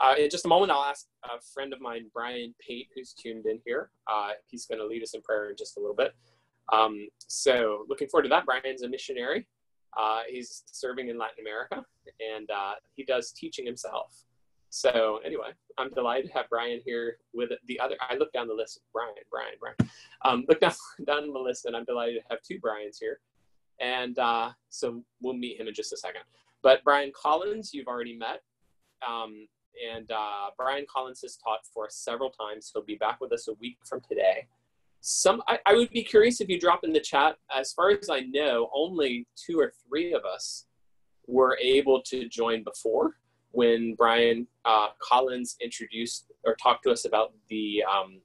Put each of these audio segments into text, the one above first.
uh, in just a moment, I'll ask a friend of mine, Brian Pate, who's tuned in here. Uh, he's going to lead us in prayer in just a little bit. Um, so, looking forward to that. Brian's a missionary. Uh, he's serving in Latin America, and uh, he does teaching himself. So, anyway, I'm delighted to have Brian here with the other. I look down the list. Brian, Brian, Brian. Um, look down down the list, and I'm delighted to have two Brian's here. And uh, so we'll meet him in just a second. But Brian Collins, you've already met. Um, and uh, Brian Collins has taught for us several times. He'll be back with us a week from today. Some, I, I, would be curious if you drop in the chat. As far as I know, only two or three of us were able to join before when Brian uh, Collins introduced or talked to us about the um,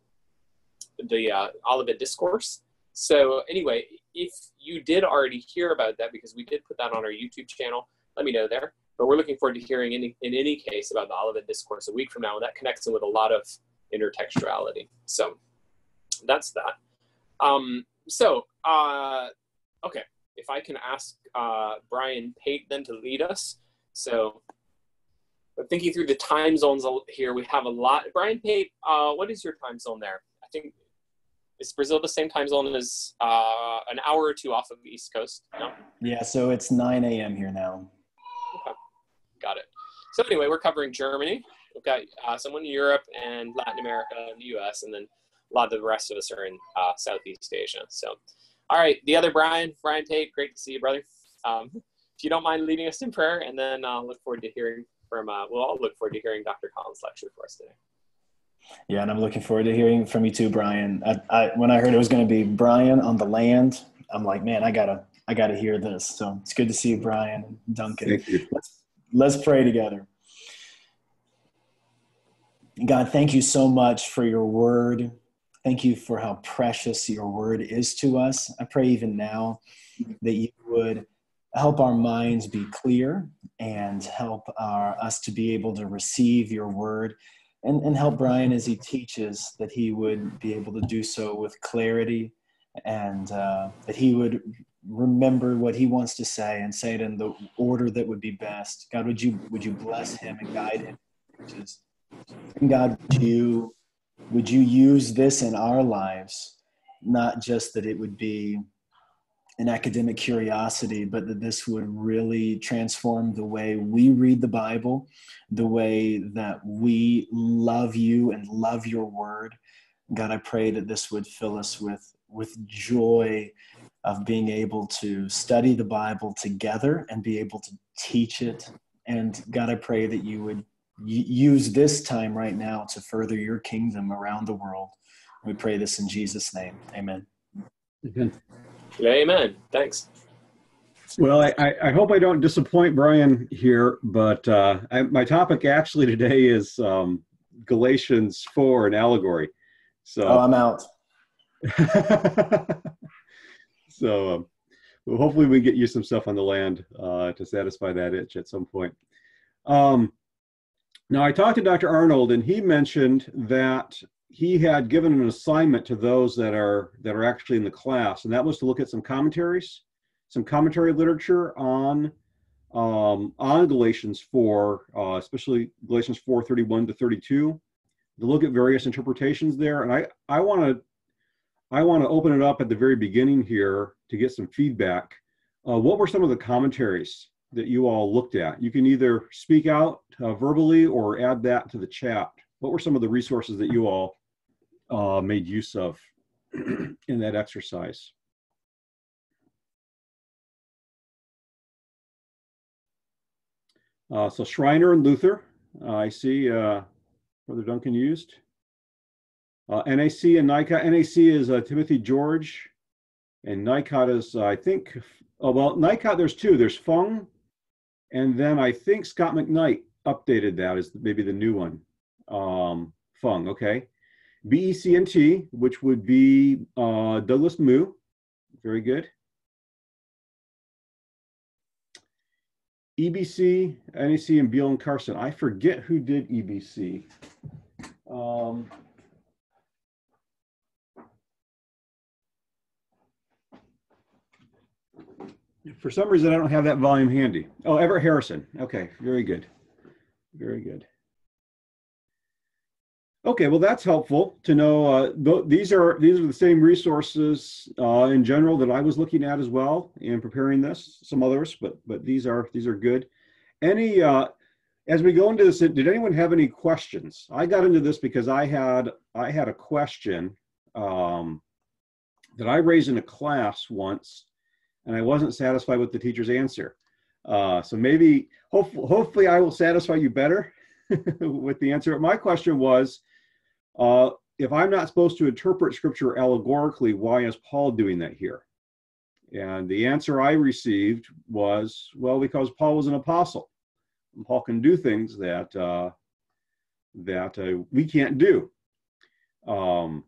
the uh, Olivet Discourse. So anyway, if you did already hear about that, because we did put that on our YouTube channel, let me know there. But we're looking forward to hearing in, in any case about the Olivet Discourse a week from now, and that connects in with a lot of intertextuality. So that's that. Um, so, uh, okay, if I can ask uh, Brian Pate then to lead us. So, thinking through the time zones here, we have a lot. Brian Pate, uh, what is your time zone there? I think is Brazil the same time zone as uh, an hour or two off of the East Coast? No? Yeah, so it's 9 a.m. here now. Okay, got it. So anyway, we're covering Germany. We've got uh, someone in Europe and Latin America and the U.S. and then a lot of the rest of us are in uh, Southeast Asia. So, all right, the other Brian, Brian Pate, great to see you, brother. Um, if you don't mind leading us in prayer, and then I'll look forward to hearing from. Uh, we'll all look forward to hearing Dr. Collins' lecture for us today. Yeah, and I'm looking forward to hearing from you too, Brian. I, I, when I heard it was going to be Brian on the land, I'm like, man, I gotta, I gotta hear this. So it's good to see you, Brian and Duncan. Thank you. Let's, let's pray together. God, thank you so much for your word. Thank you for how precious your word is to us. I pray even now that you would help our minds be clear and help our, us to be able to receive your word and, and help Brian as he teaches that he would be able to do so with clarity and uh, that he would remember what he wants to say and say it in the order that would be best. God, would you would you bless him and guide him? And God, would you would you use this in our lives, not just that it would be an academic curiosity, but that this would really transform the way we read the Bible, the way that we love you and love your word. God, I pray that this would fill us with, with joy of being able to study the Bible together and be able to teach it. And God, I pray that you would use this time right now to further your kingdom around the world. We pray this in Jesus' name. Amen. Amen. Amen. Thanks. Well, I, I hope I don't disappoint Brian here, but uh, I, my topic actually today is um, Galatians 4 and allegory. So oh, I'm out. so um, well, hopefully we get you some stuff on the land uh, to satisfy that itch at some point. Um, now, I talked to Dr. Arnold, and he mentioned that he had given an assignment to those that are that are actually in the class, and that was to look at some commentaries, some commentary literature on um, on Galatians 4, uh, especially Galatians 4, 31 to 32, to look at various interpretations there. And I, I want to I want to open it up at the very beginning here to get some feedback. Uh, what were some of the commentaries that you all looked at? You can either speak out uh, verbally or add that to the chat. What were some of the resources that you all uh, made use of in that exercise. Uh, so Schreiner and Luther, uh, I see uh, Brother Duncan used. Uh, NAC and NICOT. NAC is uh, Timothy George, and NICOT is, I think, oh, well, NICOT, there's two. There's Fung, and then I think Scot McKnight updated that as maybe the new one. Um, Fung, okay. BECNT, which would be uh, Douglas Moo. Very good. EBC, NAC, and Beale and Carson. I forget who did EBC. Um, for some reason, I don't have that volume handy. Oh, Everett Harrison. Okay, very good. Very good. Okay, well, that's helpful to know. Uh, th- these are these are the same resources uh, in general that I was looking at as well in preparing this. Some others, but but these are these are good. Any uh, as we go into this, did anyone have any questions? I got into this because I had I had a question um, that I raised in a class once, and I wasn't satisfied with the teacher's answer. Uh, so maybe, hopefully, hopefully, I will satisfy you better with the answer. My question was uh, if I'm not supposed to interpret scripture allegorically, why is Paul doing that here? And the answer I received was, well, because Paul was an apostle. And Paul can do things that uh, that uh, we can't do. Um,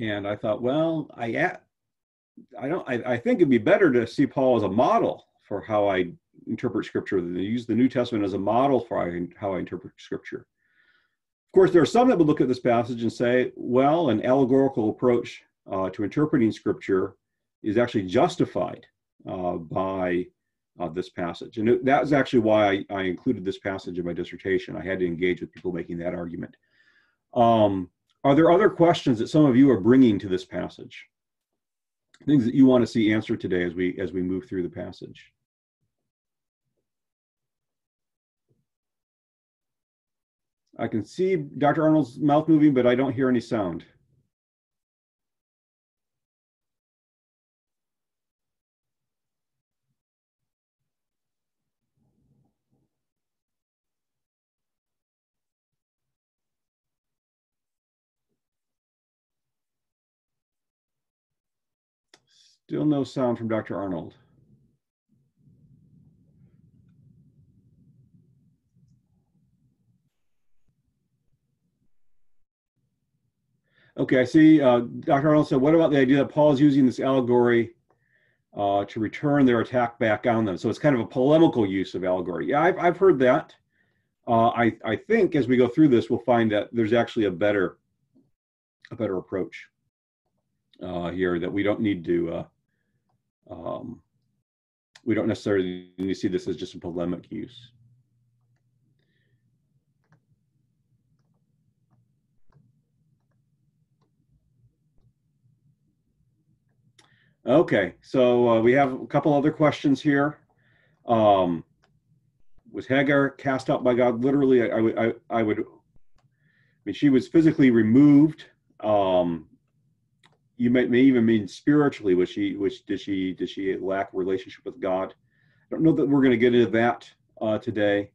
and I thought, well, I I don't. I, I think it'd be better to see Paul as a model for how I interpret Scripture than to use the New Testament as a model for how I interpret Scripture. Of course, there are some that would look at this passage and say, well, an allegorical approach uh, to interpreting scripture is actually justified uh, by uh, this passage. And that was actually why I, I, included this passage in my dissertation. I had to engage with people making that argument. Um, are there other questions that some of you are bringing to this passage? Things that you want to see answered today as we as we move through the passage? I can see Dr. Arnold's mouth moving, but I don't hear any sound. Still no sound from Dr. Arnold. Okay, I see. Uh, Dr. Arnold said, what about the idea that Paul is using this allegory uh, to return their attack back on them? So it's kind of a polemical use of allegory. Yeah, I've, I've heard that. Uh, I, I think as we go through this, we'll find that there's actually a better, a better approach uh, here that we don't need to, uh, um, we don't necessarily need to see this as just a polemic use. Okay, so uh, we have a couple other questions here. Um, was Hagar cast out by God? Literally, I, I, I, would. I mean, she was physically removed. Um, you may, may even mean spiritually. Was she? Was did she? Did she lack relationship with God? I don't know that we're going to get into that uh, today.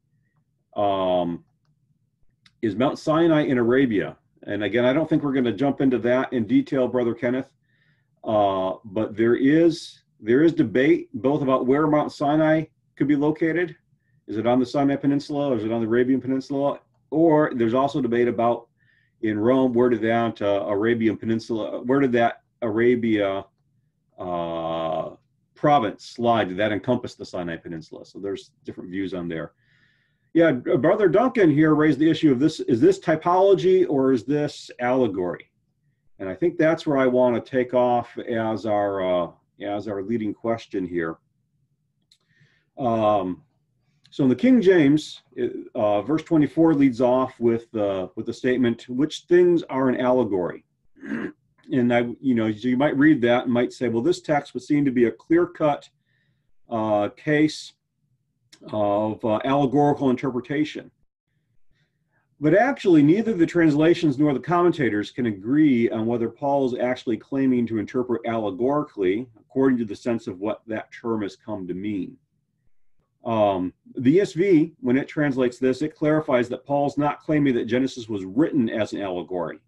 Um, is Mount Sinai in Arabia? And again, I don't think we're going to jump into that in detail, Brother Kenneth. Uh, but there is there is debate both about where Mount Sinai could be located. Is it on the Sinai Peninsula or is it on the Arabian Peninsula? Or there's also debate about in Rome, where did that uh, Arabian Peninsula, where did that Arabia uh, province slide? Did that encompass the Sinai Peninsula? So there's different views on there. Yeah, Brother Duncan here raised the issue of this, is this typology or is this allegory? And I think that's where I want to take off as our uh, as our leading question here. Um, so in the King James, uh, verse 24 leads off with uh, with the statement, "Which things are an allegory?" and I, you know, you might read that and might say, "Well, this text would seem to be a clear-cut uh, case of uh, allegorical interpretation." But actually, neither the translations nor the commentators can agree on whether Paul is actually claiming to interpret allegorically, according to the sense of what that term has come to mean. Um, the ESV, when it translates this, it clarifies that Paul's not claiming that Genesis was written as an allegory.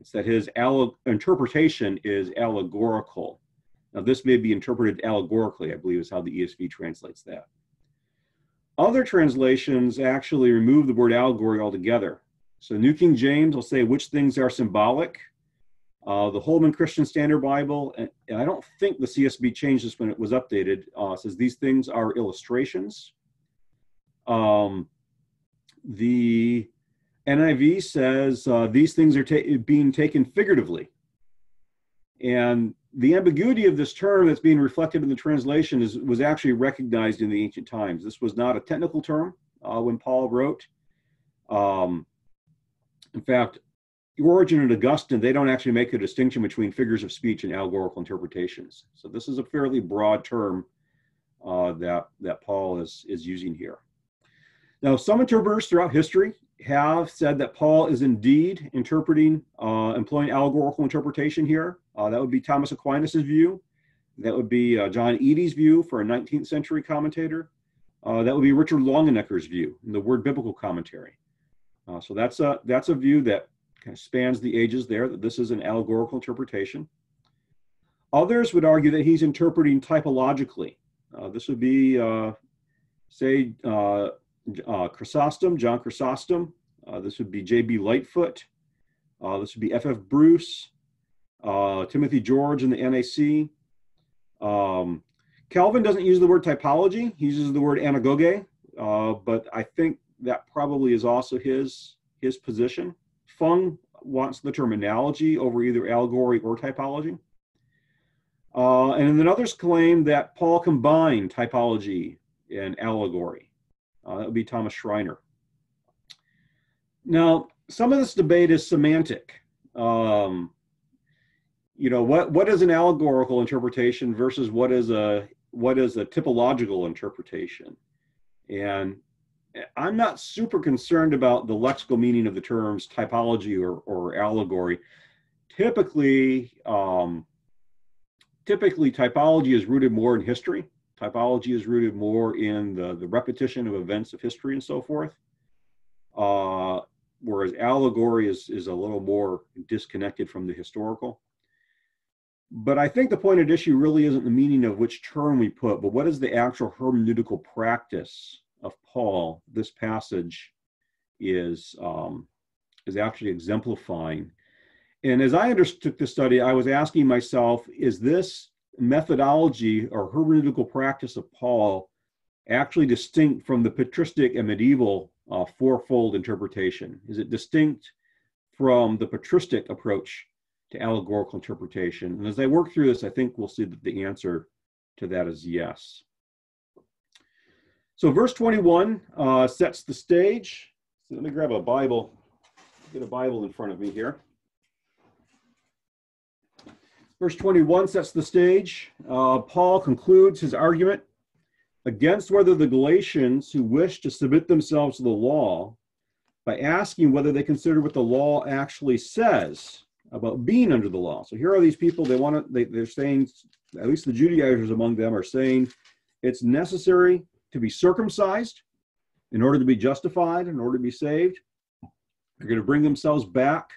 It's that his interpretation is allegorical. Now, this may be interpreted allegorically, I believe is how the ESV translates that. Other translations actually remove the word allegory altogether. So New King James will say which things are symbolic. Uh, the Holman Christian Standard Bible, and, and, I don't think the CSB changed this when it was updated, uh, says these things are illustrations. Um, the NIV says uh, these things are ta being taken figuratively. And the ambiguity of this term that's being reflected in the translation is, was actually recognized in the ancient times. This was not a technical term uh, when Paul wrote. Um, In fact, Origen and Augustine, they don't actually make a distinction between figures of speech and allegorical interpretations. So this is a fairly broad term uh, that, that Paul is, is using here. Now, some interpreters throughout history have said that Paul is indeed interpreting, uh, employing allegorical interpretation here. Uh, that would be Thomas Aquinas' view. That would be uh, John Eadie's view for a 19th century commentator. Uh, that would be Richard Longenecker's view in the Word Biblical Commentary. Uh, so that's a, that's a view that spans the ages there, that this is an allegorical interpretation. Others would argue that he's interpreting typologically. Uh, this would be, say, uh, Chrysostom, John Chrysostom. Uh, this would be J.B. Lightfoot. Uh, this would be F.F. Bruce, uh, Timothy George in the NAC. Um, Calvin doesn't use the word typology. He uses the word anagoge, uh, but I think that probably is also his, his position. Fung wants the terminology over either allegory or typology. Uh, and then others claim that Paul combined typology and allegory. Uh, that would be Thomas Schreiner. Now, some of this debate is semantic. Um, you know, what what is an allegorical interpretation versus what is a what is a typological interpretation? And I'm not super concerned about the lexical meaning of the terms typology or, or allegory. Typically, um, typically typology is rooted more in history Typology is rooted more in the, the repetition of events of history and so forth. Uh, whereas allegory is, is a little more disconnected from the historical. But I think the point at issue really isn't the meaning of which term we put, but what is the actual hermeneutical practice of Paul this passage is, um, is actually exemplifying. And as I undertook the study, I was asking myself, is this methodology or hermeneutical practice of Paul actually distinct from the patristic and medieval uh, fourfold interpretation? Is it distinct from the patristic approach to allegorical interpretation? And as I work through this, I think we'll see that the answer to that is yes. So verse 21 uh, sets the stage. So let me grab a Bible, get a Bible in front of me here. Verse 21 sets the stage. Uh, Paul concludes his argument against whether the Galatians who wish to submit themselves to the law by asking whether they consider what the law actually says about being under the law. So here are these people, they want to, they, they're saying, at least the Judaizers among them are saying it's necessary to be circumcised in order to be justified, in order to be saved. They're going to bring themselves back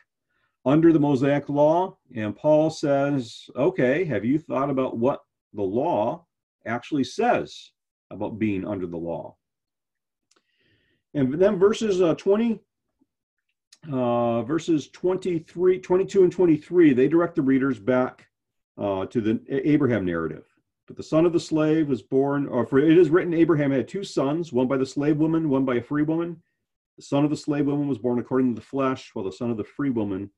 under the Mosaic law. And Paul says, okay, have you thought about what the law actually says about being under the law? And then verses uh, 20, uh, verses 23, 22 and 23, they direct the readers back uh, to the Abraham narrative. But the son of the slave was born, or for it is written, Abraham had two sons, one by the slave woman, one by a free woman. The son of the slave woman was born according to the flesh, while the son of the free woman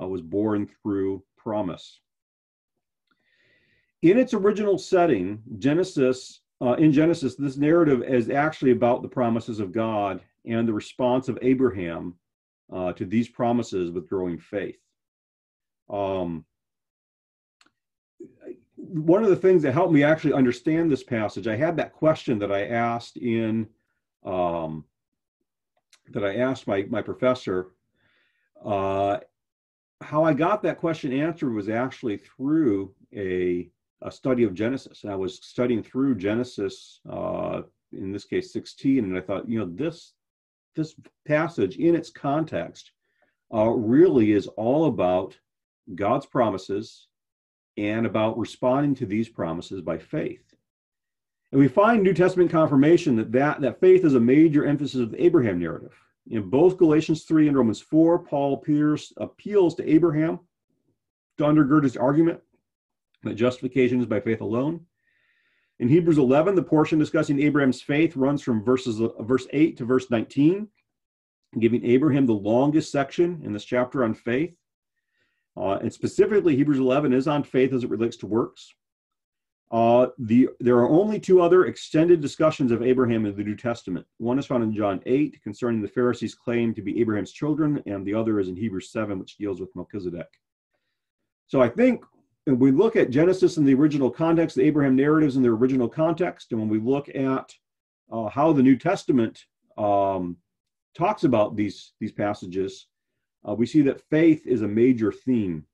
uh, was born through promise. In its original setting, Genesis, uh, in Genesis, this narrative is actually about the promises of God and the response of Abraham uh, to these promises with growing faith. Um, one of the things that helped me actually understand this passage, I had that question that I asked in um, that I asked my my professor, uh, how I got that question answered was actually through a, a study of Genesis. I was studying through Genesis, uh, in this case 16, and I thought, you know, this this passage in its context uh, really is all about God's promises and about responding to these promises by faith. And we find New Testament confirmation that that, that faith is a major emphasis of the Abraham narrative. In both Galatians 3 and Romans 4, Paul appears, appeals to Abraham to undergird his argument that justification is by faith alone. In Hebrews 11, the portion discussing Abraham's faith runs from verses verse 8 to verse 19, giving Abraham the longest section in this chapter on faith. Uh, and specifically, Hebrews 11 is on faith as it relates to works. Uh, the, there are only two other extended discussions of Abraham in the New Testament. One is found in John 8 concerning the Pharisees' claim to be Abraham's children, and the other is in Hebrews 7, which deals with Melchizedek. So I think when we look at Genesis in the original context, the Abraham narratives in their original context, and when we look at uh, how the New Testament um, talks about these, these passages, uh, we see that faith is a major theme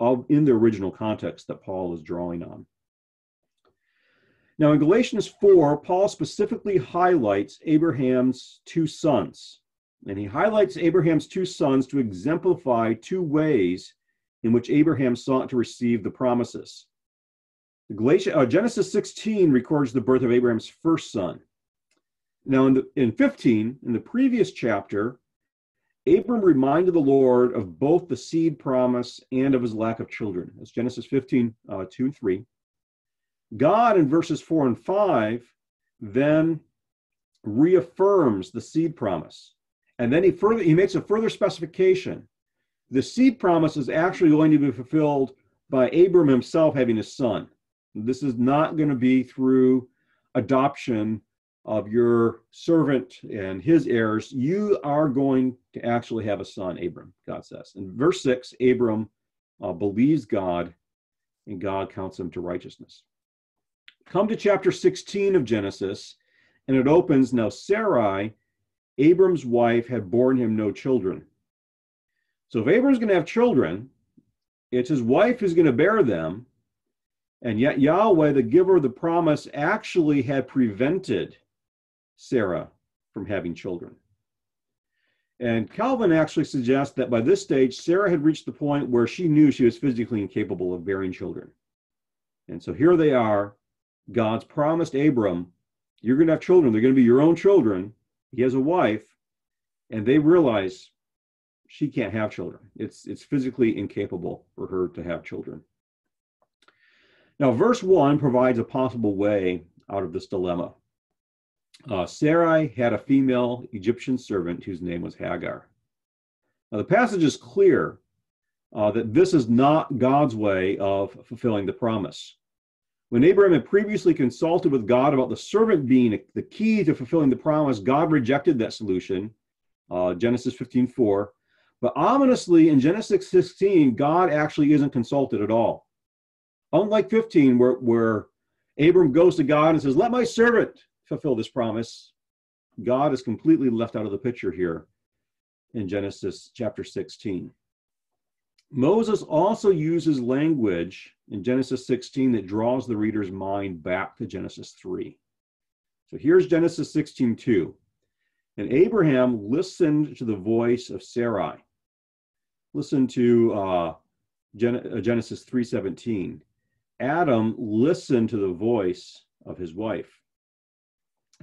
of in the original context that Paul is drawing on. Now, in Galatians 4, Paul specifically highlights Abraham's two sons. And he highlights Abraham's two sons to exemplify two ways in which Abraham sought to receive the promises. Galatia, uh, Genesis 16 records the birth of Abraham's first son. Now, in, the, in 15, in the previous chapter, Abram reminded the Lord of both the seed promise and of his lack of children. That's Genesis 15, uh, 2 and 3. God in verses 4 and 5 then reaffirms the seed promise. And then he further he makes a further specification. The seed promise is actually going to be fulfilled by Abram himself having a son. This is not going to be through adoption of your servant and his heirs. You are going to actually have a son, Abram, God says. In verse 6, Abram uh, believes God, and God counts him to righteousness. Come to chapter 16 of Genesis, and it opens Now Sarai, Abram's wife, had borne him no children. So if Abram's going to have children, it's his wife who's going to bear them. And yet Yahweh, the giver of the promise, actually had prevented Sarah from having children. And Calvin actually suggests that by this stage, Sarah had reached the point where she knew she was physically incapable of bearing children. And so here they are, God's promised Abram, you're going to have children. They're going to be your own children. He has a wife, and they realize she can't have children. It's, it's physically incapable for her to have children. Now, verse 1 provides a possible way out of this dilemma. Uh, Sarai had a female Egyptian servant whose name was Hagar. Now, the passage is clear uh, that this is not God's way of fulfilling the promise. When Abraham had previously consulted with God about the servant being the key to fulfilling the promise, God rejected that solution, uh, Genesis 15 4. But ominously, in Genesis 16, God actually isn't consulted at all. Unlike 15, where, where Abram goes to God and says, Let my servant fulfill this promise, God is completely left out of the picture here in Genesis chapter 16. Moses also uses language in Genesis 16 that draws the reader's mind back to Genesis 3. So here's Genesis 16 2. And Abraham listened to the voice of Sarai. Listen to uh, Gen- uh, Genesis 3:17. Adam listened to the voice of his wife.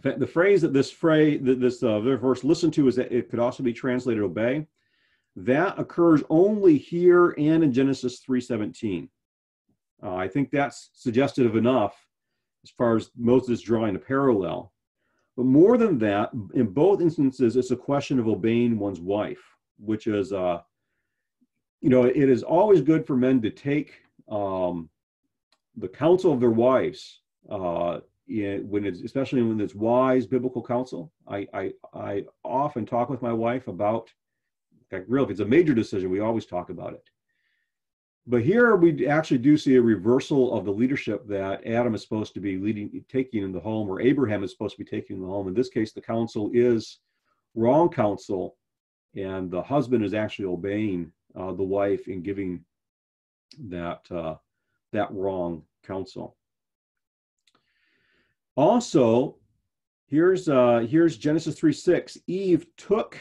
The phrase that this phrase that this uh, verse "listen to" is that it could also be translated "obey." That occurs only here and in Genesis 3:17. Uh, I think that's suggestive enough as far as Moses drawing a parallel. But more than that, in both instances, it's a question of obeying one's wife, which is, uh, you know, it is always good for men to take um, the counsel of their wives, uh, when it's, especially when it's wise biblical counsel. I, I, I often talk with my wife about in fact, real, if it's a major decision, we always talk about it. But here we actually do see a reversal of the leadership that Adam is supposed to be leading, taking in the home, or Abraham is supposed to be taking in the home. In this case, the counsel is wrong counsel, and the husband is actually obeying uh, the wife in giving that uh, that wrong counsel. Also, here's uh, here's Genesis 3 6. Eve took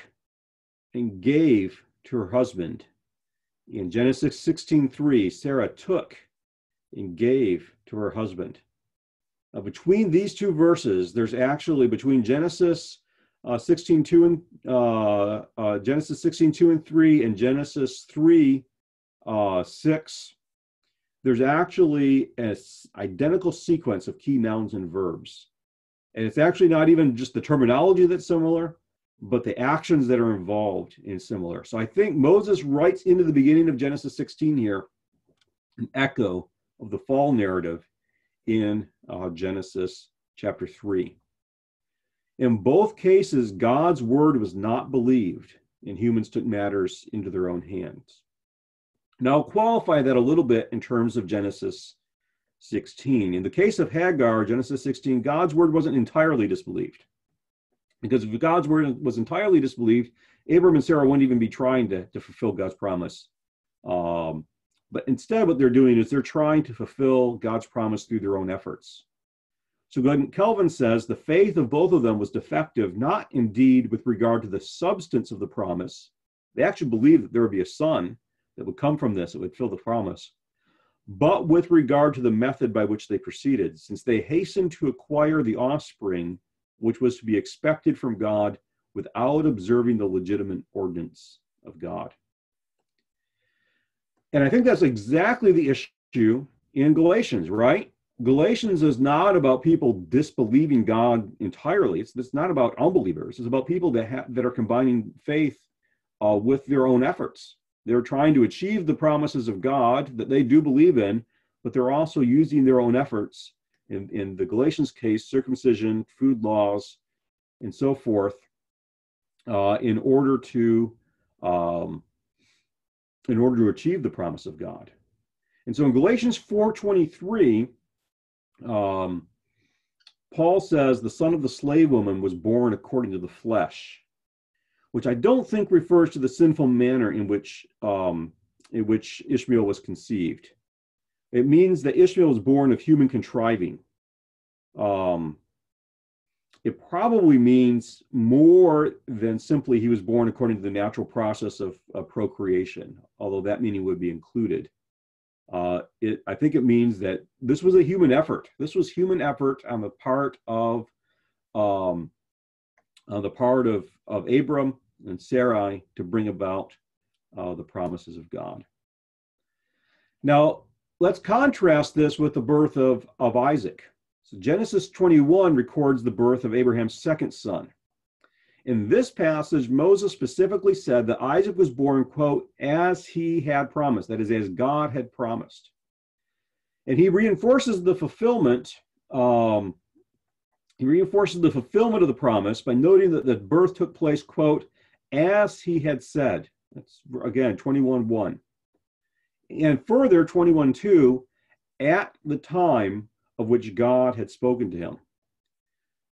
and gave to her husband. In Genesis 16:3, Sarah took and gave to her husband. Uh, between these two verses, there's actually between Genesis uh, 16:2 and uh, uh, Genesis 16:2 and 3 and Genesis 3 uh, 6. There's actually an identical sequence of key nouns and verbs. And it's actually not even just the terminology that's similar, but the actions that are involved in similar. So I think Moses writes into the beginning of Genesis 16 here an echo of the fall narrative in uh, Genesis chapter 3. In both cases, God's word was not believed, and humans took matters into their own hands. Now, I'll qualify that a little bit in terms of Genesis 16. In the case of Hagar, Genesis 16, God's word wasn't entirely disbelieved. Because if God's word was entirely disbelieved, Abram and Sarah wouldn't even be trying to, to fulfill God's promise. Um, but instead, what they're doing is they're trying to fulfill God's promise through their own efforts. So Calvin says the faith of both of them was defective, not indeed with regard to the substance of the promise. They actually believed that there would be a son that would come from this, that would fill the promise, but with regard to the method by which they proceeded, since they hastened to acquire the offspring which was to be expected from God without observing the legitimate ordinance of God. And I think that's exactly the issue in Galatians, right? Galatians is not about people disbelieving God entirely. It's, it's not about unbelievers. It's about people that, ha- that are combining faith uh, with their own efforts. They're trying to achieve the promises of God that they do believe in, but they're also using their own efforts. In, in the Galatians case, circumcision, food laws, and so forth, uh, in order to um, in order to achieve the promise of God. And so in Galatians 4:23, um, Paul says the son of the slave woman was born according to the flesh, which I don't think refers to the sinful manner in which um, in which Ishmael was conceived. It means that Ishmael was born of human contriving. Um, it probably means more than simply he was born according to the natural process of, of procreation, although that meaning would be included. Uh, it, I think it means that this was a human effort. This was human effort on the part of um, on the part of, of Abram and Sarai to bring about uh, the promises of God. Now, let's contrast this with the birth of, of Isaac. So Genesis 21 records the birth of Abraham's second son. In this passage, Moses specifically said that Isaac was born, quote, as he had promised, that is, as God had promised. And he reinforces the fulfillment, um, he reinforces the fulfillment of the promise by noting that the birth took place, quote, as he had said. That's again 21 1. And further, 21 2, at the time of which God had spoken to him.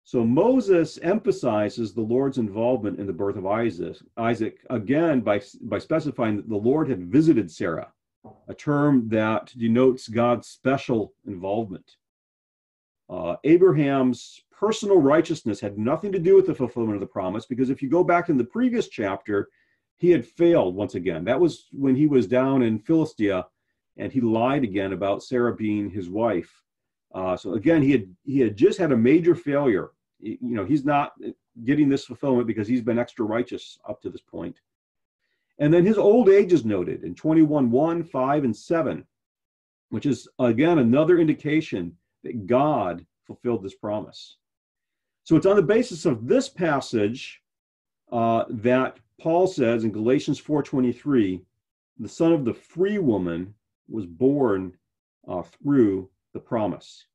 So Moses emphasizes the Lord's involvement in the birth of Isaac, Isaac again by, by specifying that the Lord had visited Sarah, a term that denotes God's special involvement. Uh, Abraham's personal righteousness had nothing to do with the fulfillment of the promise because if you go back in the previous chapter, he had failed once again. That was when he was down in Philistia and he lied again about Sarah being his wife. Uh, so again, he had he had just had a major failure. you know, he's not getting this fulfillment because he's been extra righteous up to this point. And then his old age is noted in 21, 1, 5, and 7, which is again another indication that God fulfilled this promise. So it's on the basis of this passage uh, that Paul says in Galatians 4:23, the son of the free woman was born uh, through the promise.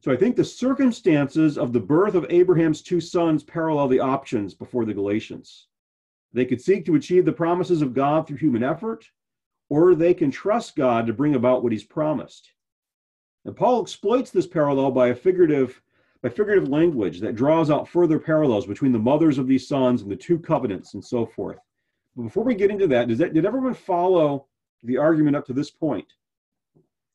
So I think the circumstances of the birth of Abraham's two sons parallel the options before the Galatians. They could seek to achieve the promises of God through human effort, or they can trust God to bring about what he's promised. And Paul exploits this parallel by a figurative by figurative language that draws out further parallels between the mothers of these sons and the two covenants and so forth. But before we get into that, does that did everyone follow the argument up to this point?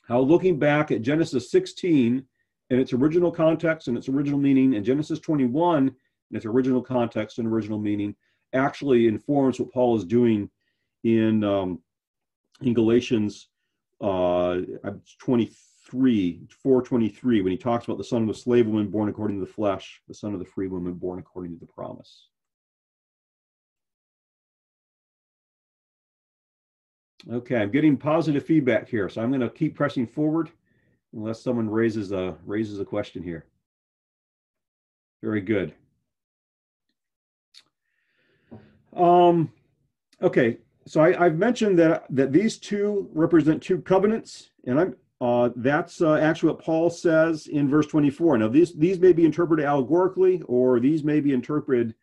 how looking back at Genesis 16 in its original context and its original meaning, and Genesis 21 in its original context and original meaning, actually informs what Paul is doing in um, in Galatians uh, 23, 423, when he talks about the son of the slave woman born according to the flesh, the son of the free woman born according to the promise. Okay, I'm getting positive feedback here, so I'm going to keep pressing forward unless someone raises a raises a question here. Very good. Um, okay, so I, have mentioned that that these two represent two covenants, and I'm uh, that's uh, actually what Paul says in verse 24. Now, these, these may be interpreted allegorically, or these may be interpreted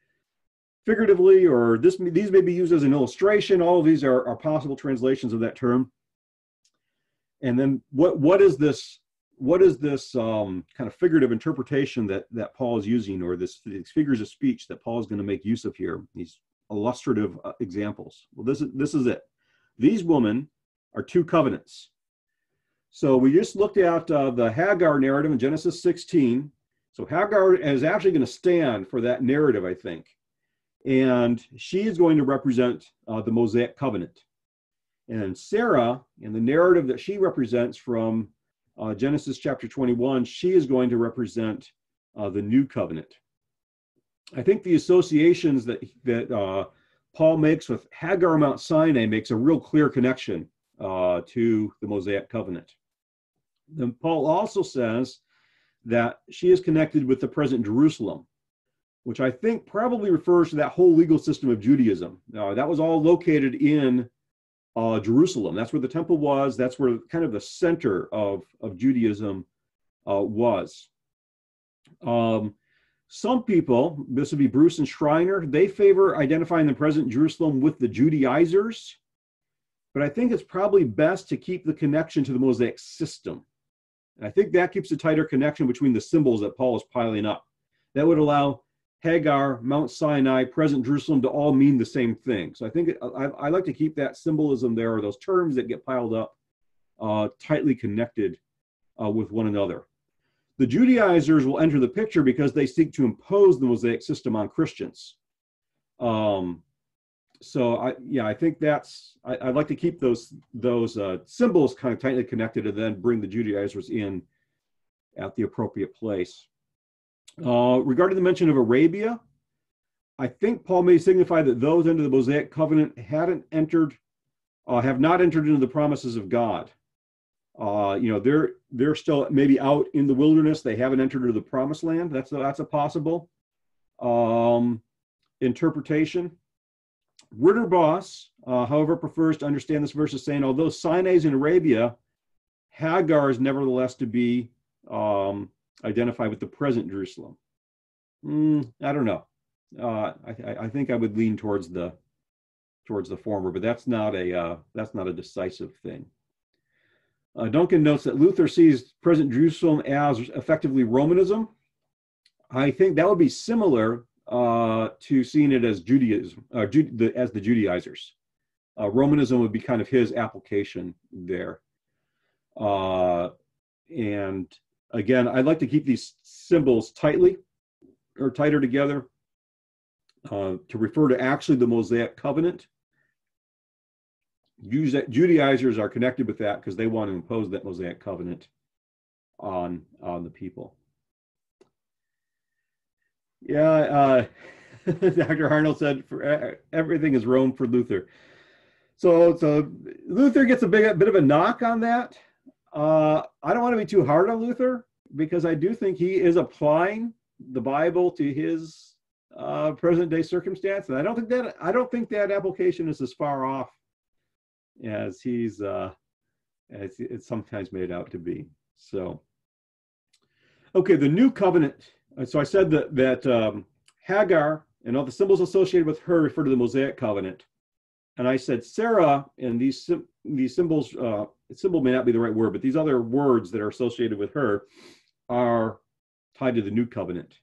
figuratively, or this, these may be used as an illustration. All of these are, are possible translations of that term. And then what, what is this, what is this um, kind of figurative interpretation that, that Paul is using, or this, these figures of speech that Paul is going to make use of here, these illustrative uh, examples? Well, this is, this is it. These women are two covenants. So we just looked at uh, the Hagar narrative in Genesis 16. So Hagar is actually going to stand for that narrative, I think. And she is going to represent uh, the Mosaic covenant. And Sarah, in the narrative that she represents from uh, Genesis chapter 21, she is going to represent uh, the new covenant. I think the associations that, that uh, Paul makes with Hagar Mount Sinai makes a real clear connection uh, to the Mosaic covenant. Then Paul also says that she is connected with the present Jerusalem, which I think probably refers to that whole legal system of Judaism. Uh, that was all located in uh, Jerusalem. That's where the temple was. That's where kind of the center of, of Judaism uh, was. Um, some people, this would be Bruce and Schreiner, they favor identifying the present Jerusalem with the Judaizers, but I think it's probably best to keep the connection to the Mosaic system. And I think that keeps a tighter connection between the symbols that Paul is piling up. That would allow Hagar, Mount Sinai, present Jerusalem to all mean the same thing. So I think I, I like to keep that symbolism there, or those terms that get piled up, uh, tightly connected uh, with one another. The Judaizers will enter the picture because they seek to impose the Mosaic system on Christians. Um, so I, yeah, I think that's I, would like to keep those those uh, symbols kind of tightly connected, and then bring the Judaizers in at the appropriate place. Uh, regarding the mention of Arabia, I think Paul may signify that those under the Mosaic covenant hadn't entered, uh, have not entered into the promises of God. Uh, you know, they're they're still maybe out in the wilderness. They haven't entered into the promised land. That's a, that's a possible um, interpretation. Ridderbos, uh, however, prefers to understand this verse as saying, although Sinai is in Arabia, Hagar is nevertheless to be um, identify with the present Jerusalem? Mm, I don't know. Uh, I, I, think I would lean towards the towards the former, but that's not a uh, that's not a decisive thing. Uh, Duncan notes that Luther sees present Jerusalem as effectively Romanism. I think that would be similar uh, to seeing it as Judaism, uh, Ju- the, as the Judaizers. Uh, Romanism would be kind of his application there. and Again, I'd like to keep these symbols tightly or tighter together uh, to refer to actually the Mosaic covenant. Judaizers are connected with that because they want to impose that Mosaic covenant on on the people. Yeah, uh, Dr. Arnold said for everything is Rome for Luther. So so Luther gets a big bit of a knock on that. Uh, I don't want to be too hard on Luther because I do think he is applying the Bible to his uh, present day circumstance, and I don't think that I don't think that application is as far off as he's uh, as it's sometimes made out to be. So, okay, the new covenant. Uh, so I said that that um, Hagar and all the symbols associated with her refer to the Mosaic covenant, and I said Sarah and these these symbols uh, symbol may not be the right word, but these other words that are associated with her are tied to the new covenant.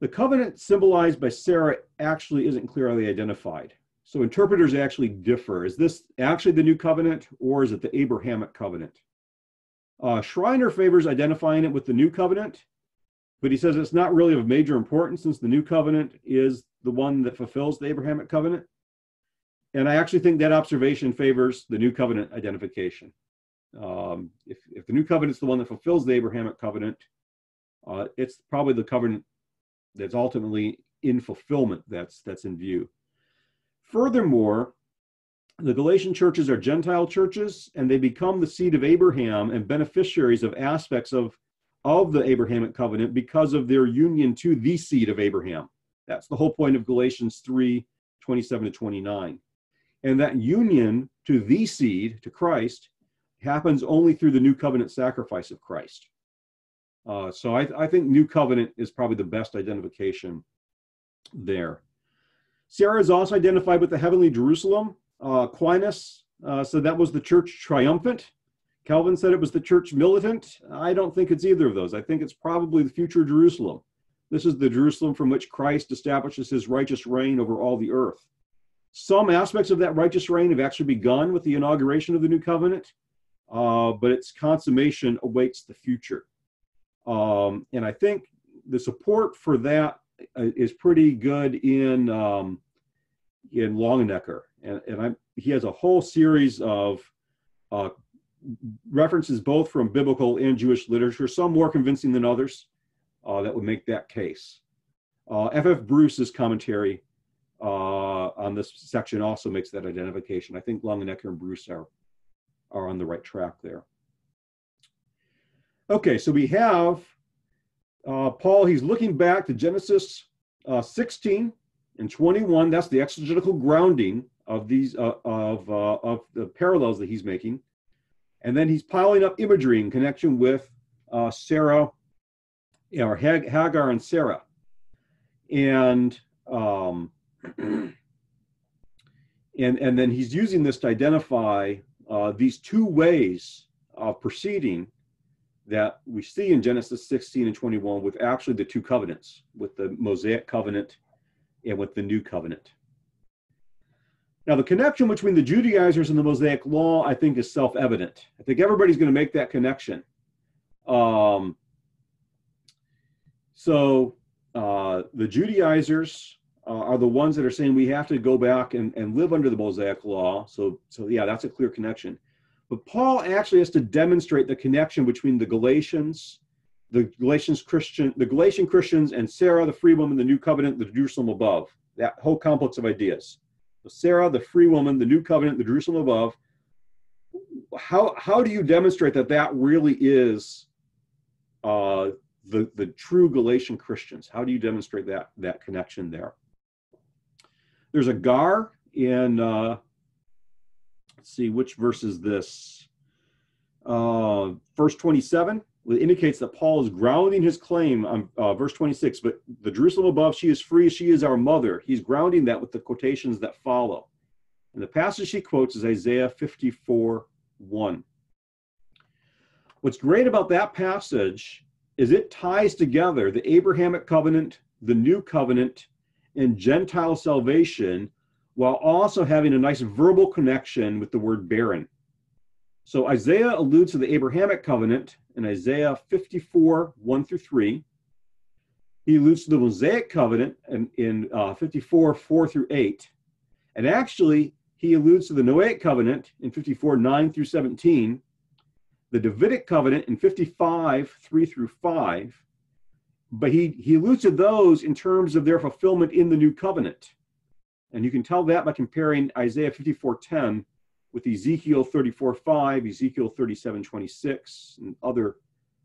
The covenant symbolized by Sarah actually isn't clearly identified. So interpreters actually differ. Is this actually the new covenant or is it the Abrahamic covenant? Uh, Schreiner favors identifying it with the new covenant, but he says it's not really of major importance since the new covenant is the one that fulfills the Abrahamic covenant. And I actually think that observation favors the new covenant identification. Um, if, if the new covenant is the one that fulfills the Abrahamic covenant, uh, it's probably the covenant that's ultimately in fulfillment that's that's in view. Furthermore, the Galatian churches are Gentile churches, and they become the seed of Abraham and beneficiaries of aspects of, of the Abrahamic covenant because of their union to the seed of Abraham. That's the whole point of Galatians 3 27 to 29. And that union to the seed, to Christ, happens only through the new covenant sacrifice of Christ. Uh, so I, I, think new covenant is probably the best identification there. Sarah is also identified with the heavenly Jerusalem. Uh, Aquinas uh, said that was the church triumphant. Calvin said it was the church militant. I don't think it's either of those. I think it's probably the future Jerusalem. This is the Jerusalem from which Christ establishes his righteous reign over all the earth. Some aspects of that righteous reign have actually begun with the inauguration of the new covenant, uh, but its consummation awaits the future. Um, and I think the support for that uh, pretty good in um, in Longenecker, and, and i he has a whole series of uh, references both from biblical and Jewish literature, some more convincing than others, uh, that would make that case. F.F. Uh, Bruce's commentary uh, on this section also makes that identification. I think Longenecker and Bruce are, are on the right track there. Okay, so we have uh, Paul, he's looking back to Genesis uh, 16 and 21. That's the exegetical grounding of these uh, of of the parallels that he's making, and then he's piling up imagery in connection with uh, Sarah, or Hag- Hagar and Sarah, and um, and and then he's using this to identify uh, these two ways of proceeding that we see in Genesis 16 and 21 with actually the two covenants, with the Mosaic covenant and with the new covenant. Now, the connection between the Judaizers and the Mosaic law, I think, is self evident. I think everybody's going to make that connection. Um, so, uh, the Judaizers uh, are the ones that are saying we have to go back and, and live under the Mosaic law. So, so, yeah, that's a clear connection. But Paul actually has to demonstrate the connection between the Galatians, the Galatians Christian, the Galatian Christians, and Sarah, the free woman, the new covenant, the Jerusalem above. That whole complex of ideas. Sarah, the free woman, the new covenant, the Jerusalem above. How how do you demonstrate that that really is uh, the the true Galatian Christians? How do you demonstrate that that connection there? There's a gar in uh, let's see which verse is this. Uh, verse 27 indicates that Paul is grounding his claim on uh, verse 26, but the Jerusalem above, she is free, she is our mother. He's grounding that with the quotations that follow. And the passage he quotes is Isaiah 54 1. What's great about that passage is it ties together the Abrahamic covenant, the new covenant, and Gentile salvation while also having a nice verbal connection with the word barren. So Isaiah alludes to the Abrahamic covenant in Isaiah 54, 1 through 3. He alludes to the Mosaic covenant in, in uh, 54, 4 through 8. And actually, he alludes to the Noahic covenant in 54, 9 through 17, the Davidic covenant in 55, 3 through 5. But he, he alludes to those in terms of their fulfillment in the new covenant. And you can tell that by comparing Isaiah 54, 10 with Ezekiel 34 5, Ezekiel 37 26, and other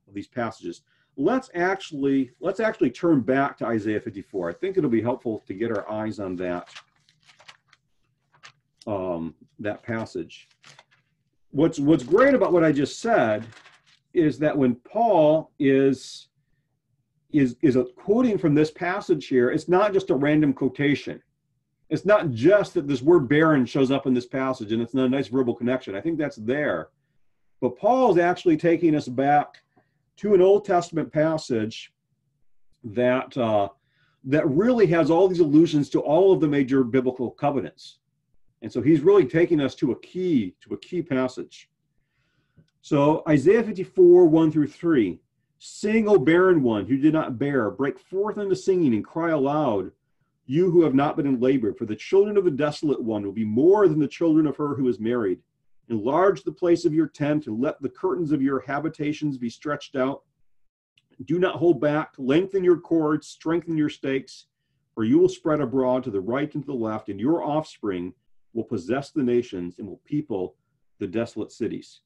of these passages. Let's actually let's actually turn back to Isaiah 54. I think it'll be helpful to get our eyes on that um, that passage. What's what's great about what I just said is that when Paul is is is quoting from this passage here, it's not just a random quotation it's not just that this word barren shows up in this passage and it's a nice verbal connection. I think that's there. But Paul is actually taking us back to an Old Testament passage that uh, that really has all these allusions to all of the major biblical covenants. And so he's really taking us to a key, to a key passage. So Isaiah 54, 1 through 3. Sing, O barren one who did not bear, break forth into singing and cry aloud you who have not been in labor, for the children of the desolate one will be more than the children of her who is married. Enlarge the place of your tent and let the curtains of your habitations be stretched out. Do not hold back. Lengthen your cords, strengthen your stakes, for you will spread abroad to the right and to the left, and your offspring will possess the nations and will people the desolate cities.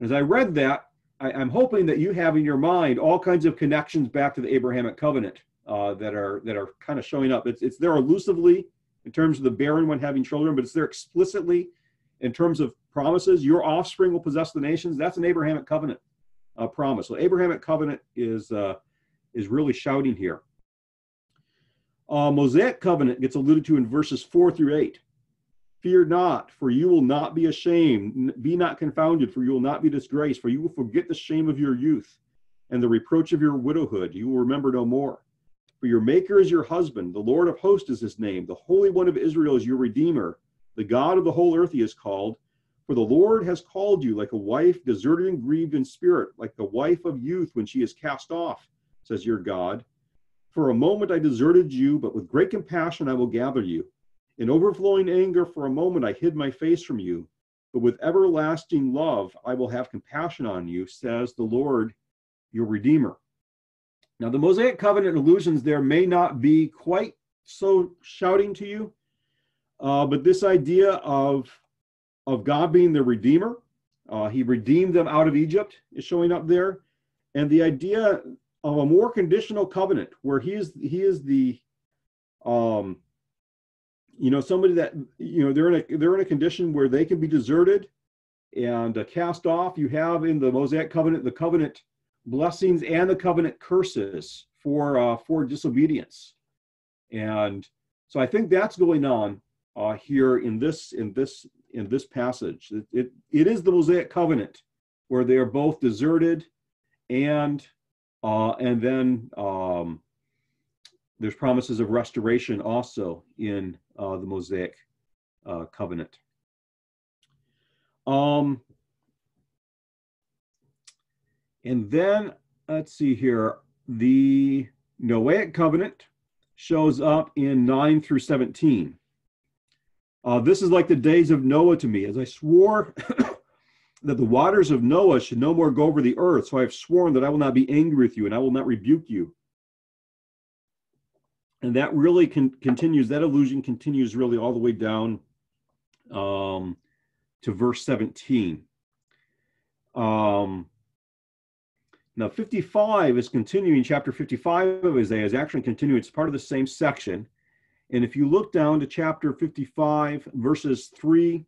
As I read that, I, am hoping that you have in your mind all kinds of connections back to the Abrahamic covenant uh, that are that are kind of showing up. It's it's there elusively in terms of the barren one having children, but it's there explicitly in terms of promises, your offspring will possess the nations. That's an Abrahamic covenant uh, promise. So Abrahamic covenant is uh, is really shouting here. Uh, Mosaic covenant gets alluded to in verses four through eight. Fear not, for you will not be ashamed. Be not confounded, for you will not be disgraced. For you will forget the shame of your youth and the reproach of your widowhood. You will remember no more. For your Maker is your husband. The Lord of hosts is his name. The Holy One of Israel is your Redeemer. The God of the whole earth he is called. For the Lord has called you like a wife deserted and grieved in spirit, like the wife of youth when she is cast off, says your God. For a moment I deserted you, but with great compassion I will gather you. In overflowing anger, for a moment I hid my face from you, but with everlasting love I will have compassion on you, says the Lord, your Redeemer. Now, the Mosaic covenant allusions there may not be quite so shouting to you, uh, but this idea of, of God being the Redeemer, uh, He redeemed them out of Egypt, is showing up there. And the idea of a more conditional covenant where He is, he is the, um, you know, somebody that, you know, they're in a, they're in a condition where they can be deserted and uh, cast off. You have in the Mosaic covenant, the covenant blessings and the covenant curses for uh, for disobedience. And so i think that's going on uh, here in this in this in this passage. It, it, it is the mosaic covenant where they are both deserted and uh, and then um, there's promises of restoration also in uh, the mosaic uh, covenant. Um, and then let's see here, the Noahic covenant shows up in 9 through 17. Uh, this is like the days of Noah to me, as I swore that the waters of Noah should no more go over the earth. So I have sworn that I will not be angry with you and I will not rebuke you. And that really con- continues, that illusion continues really all the way down um, to verse 17. Um, now, 55 is continuing, chapter 55 of Isaiah is actually continuing. It's part of the same section. And if you look down to chapter 55, verses 3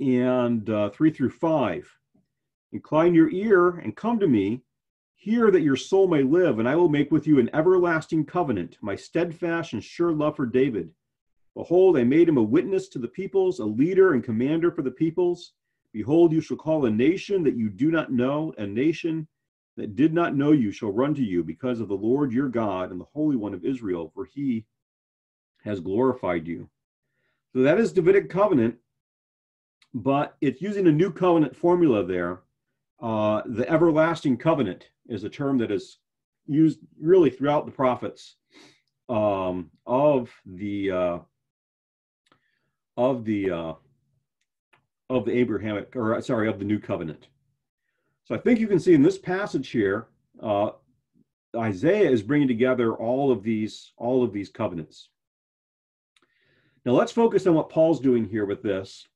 and uh, 3 through 5, incline your ear and come to me. Hear that your soul may live, and I will make with you an everlasting covenant, my steadfast and sure love for David. Behold, I made him a witness to the peoples, a leader and commander for the peoples. Behold, you shall call a nation that you do not know, a nation that did not know you shall run to you because of the Lord your God and the Holy One of Israel, for he has glorified you. So that is Davidic covenant, but it's using a new covenant formula there. Uh, the everlasting covenant is a term that is used really throughout the prophets um, of the uh, of the uh, of the Abrahamic or sorry of the new covenant. So I think you can see in this passage here, uh, Isaiah is bringing together all of these all of these covenants. Now let's focus on what Paul's doing here with this.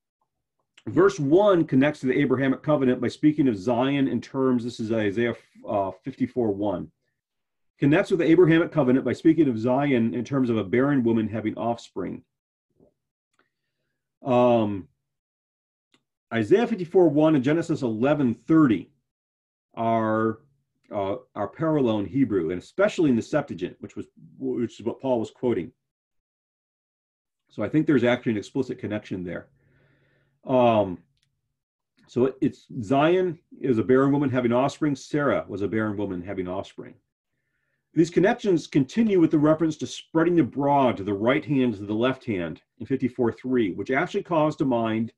Verse 1 connects to the Abrahamic covenant by speaking of Zion in terms, this is Isaiah uh, 54 1. Connects with the Abrahamic covenant by speaking of Zion in terms of a barren woman having offspring. Um, Isaiah 54 1 and Genesis 11 30 are uh, parallel in Hebrew, and especially in the Septuagint, which was which is what Paul was quoting. So I think there's actually an explicit connection there. Um, so it, it's Zion is a barren woman having offspring. Sarah was a barren woman having offspring. These connections continue with the reference to spreading abroad to the right hand to the left hand in 54.3, which actually calls to mind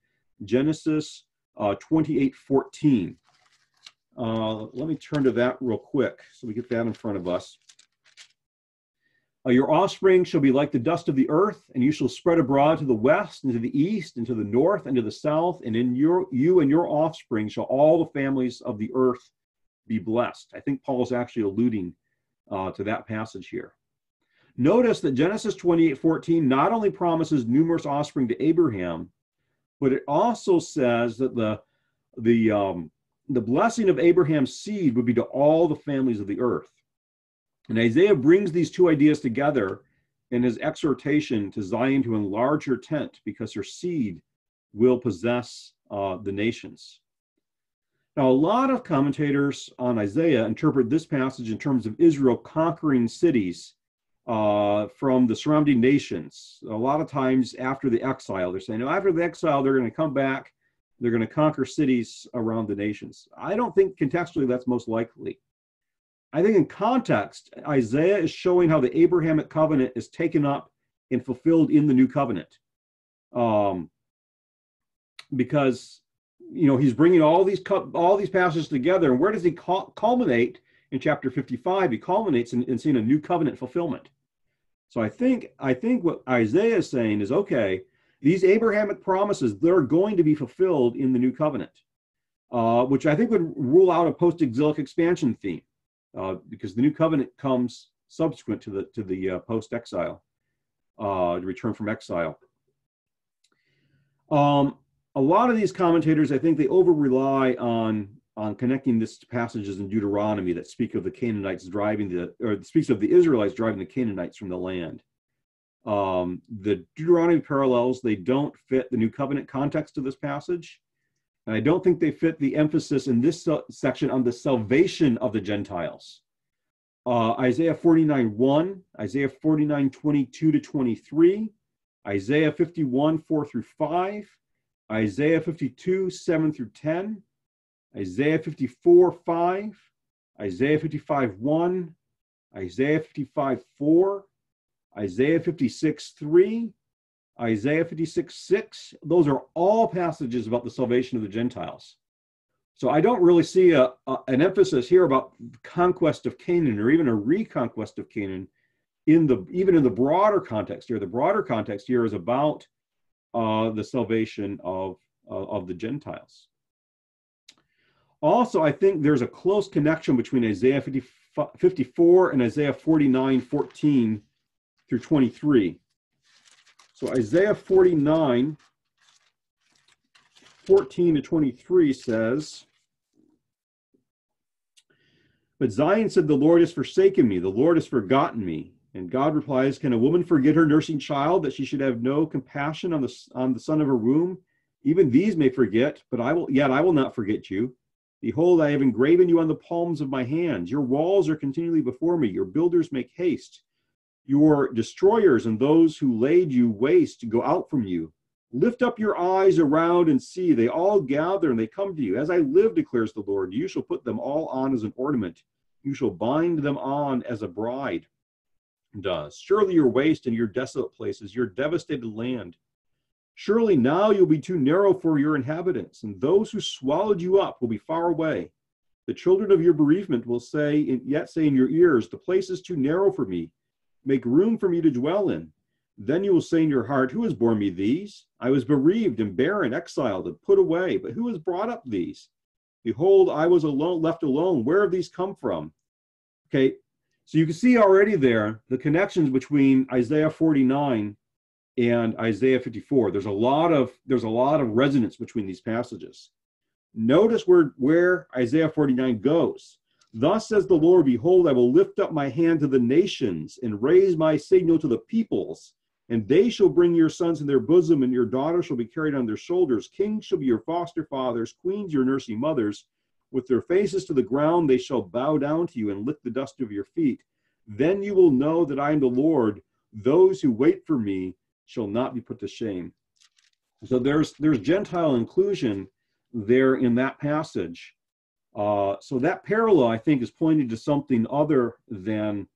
Genesis uh, 28.14, uh, let me turn to that real quick so we get that in front of us. Uh, your offspring shall be like the dust of the earth, and you shall spread abroad to the west, and to the east, and to the north, and to the south. And in your you and your offspring shall all the families of the earth be blessed. I think Paul is actually alluding uh, to that passage here. Notice that Genesis 28 14 not only promises numerous offspring to Abraham, but it also says that the the um, the blessing of Abraham's seed would be to all the families of the earth. And Isaiah brings these two ideas together in his exhortation to Zion to enlarge her tent because her seed will possess uh, the nations. Now, a lot of commentators on Isaiah interpret this passage in terms of Israel conquering cities uh, from the surrounding nations. A lot of times after the exile, they're saying, No, after the exile, they're going to come back, they're going to conquer cities around the nations. I don't think contextually that's most likely. I think in context, Isaiah is showing how the Abrahamic covenant is taken up and fulfilled in the new covenant. Um, because you know he's bringing all these all these passages together, and where does he culminate in chapter 55? He culminates in, in seeing a new covenant fulfillment. So I think I think what Isaiah is saying is okay. These Abrahamic promises they're going to be fulfilled in the new covenant, uh, which I think would rule out a post-exilic expansion theme uh, because the new covenant comes subsequent to the to the uh, post-exile, uh, return from exile. Um, a lot of these commentators, I think, they over rely on on connecting this to passages in Deuteronomy that speak of the Canaanites driving the or speaks of the Israelites driving the Canaanites from the land. Um, the Deuteronomy parallels they don't fit the New Covenant context of this passage. And I don't think they fit the emphasis in this section on the salvation of the Gentiles. Uh, Isaiah 49 1, Isaiah 49 22 to 23, Isaiah 51 4 through 5, Isaiah 52 7 through 10, Isaiah 54 5, Isaiah 55 1, Isaiah 55 4, Isaiah 56 3, Isaiah 56 6. Those are all passages about the salvation of the Gentiles. So I don't really see a, a, an emphasis here about conquest of Canaan or even a reconquest of Canaan in the even in the broader context here. The broader context here is about uh, the salvation of uh, of the Gentiles. Also, I think there's a close connection between Isaiah 50, 54 and Isaiah 49, 14 through 23. So Isaiah 49, 14 to 23 says, But Zion said, The Lord has forsaken me, the Lord has forgotten me. And God replies, Can a woman forget her nursing child that she should have no compassion on the, on the son of her womb? Even these may forget, but I will yet I will not forget you. Behold, I have engraven you on the palms of my hands. Your walls are continually before me. Your builders make haste. Your destroyers and those who laid you waste go out from you. Lift up your eyes around and see. They all gather and they come to you. As I live, declares the Lord, you shall put them all on as an ornament. You shall bind them on as a bride does. Surely your waste and your desolate places, your devastated land. Surely now you'll be too narrow for your inhabitants, and those who swallowed you up will be far away. The children of your bereavement will say, yet say in your ears, The place is too narrow for me. Make room for me to dwell in. Then you will say in your heart, Who has borne me these? I was bereaved and barren, exiled and put away. But who has brought up these? Behold, I was alone, left alone. Where have these come from? Okay, so you can see already there the connections between Isaiah 49 and Isaiah 54. There's a lot of there's a lot of resonance between these passages. Notice where where Isaiah 49 goes. Thus says the Lord, Behold, I will lift up my hand to the nations and raise my signal to the peoples, and they shall bring your sons in their bosom, and your daughters shall be carried on their shoulders. Kings shall be your foster fathers, queens your nursing mothers. With their faces to the ground, they shall bow down to you and lick the dust of your feet. Then you will know that I am the Lord. Those who wait for me shall not be put to shame. So there's there's Gentile inclusion there in that passage uh, so that parallel, I think, is pointing to something other than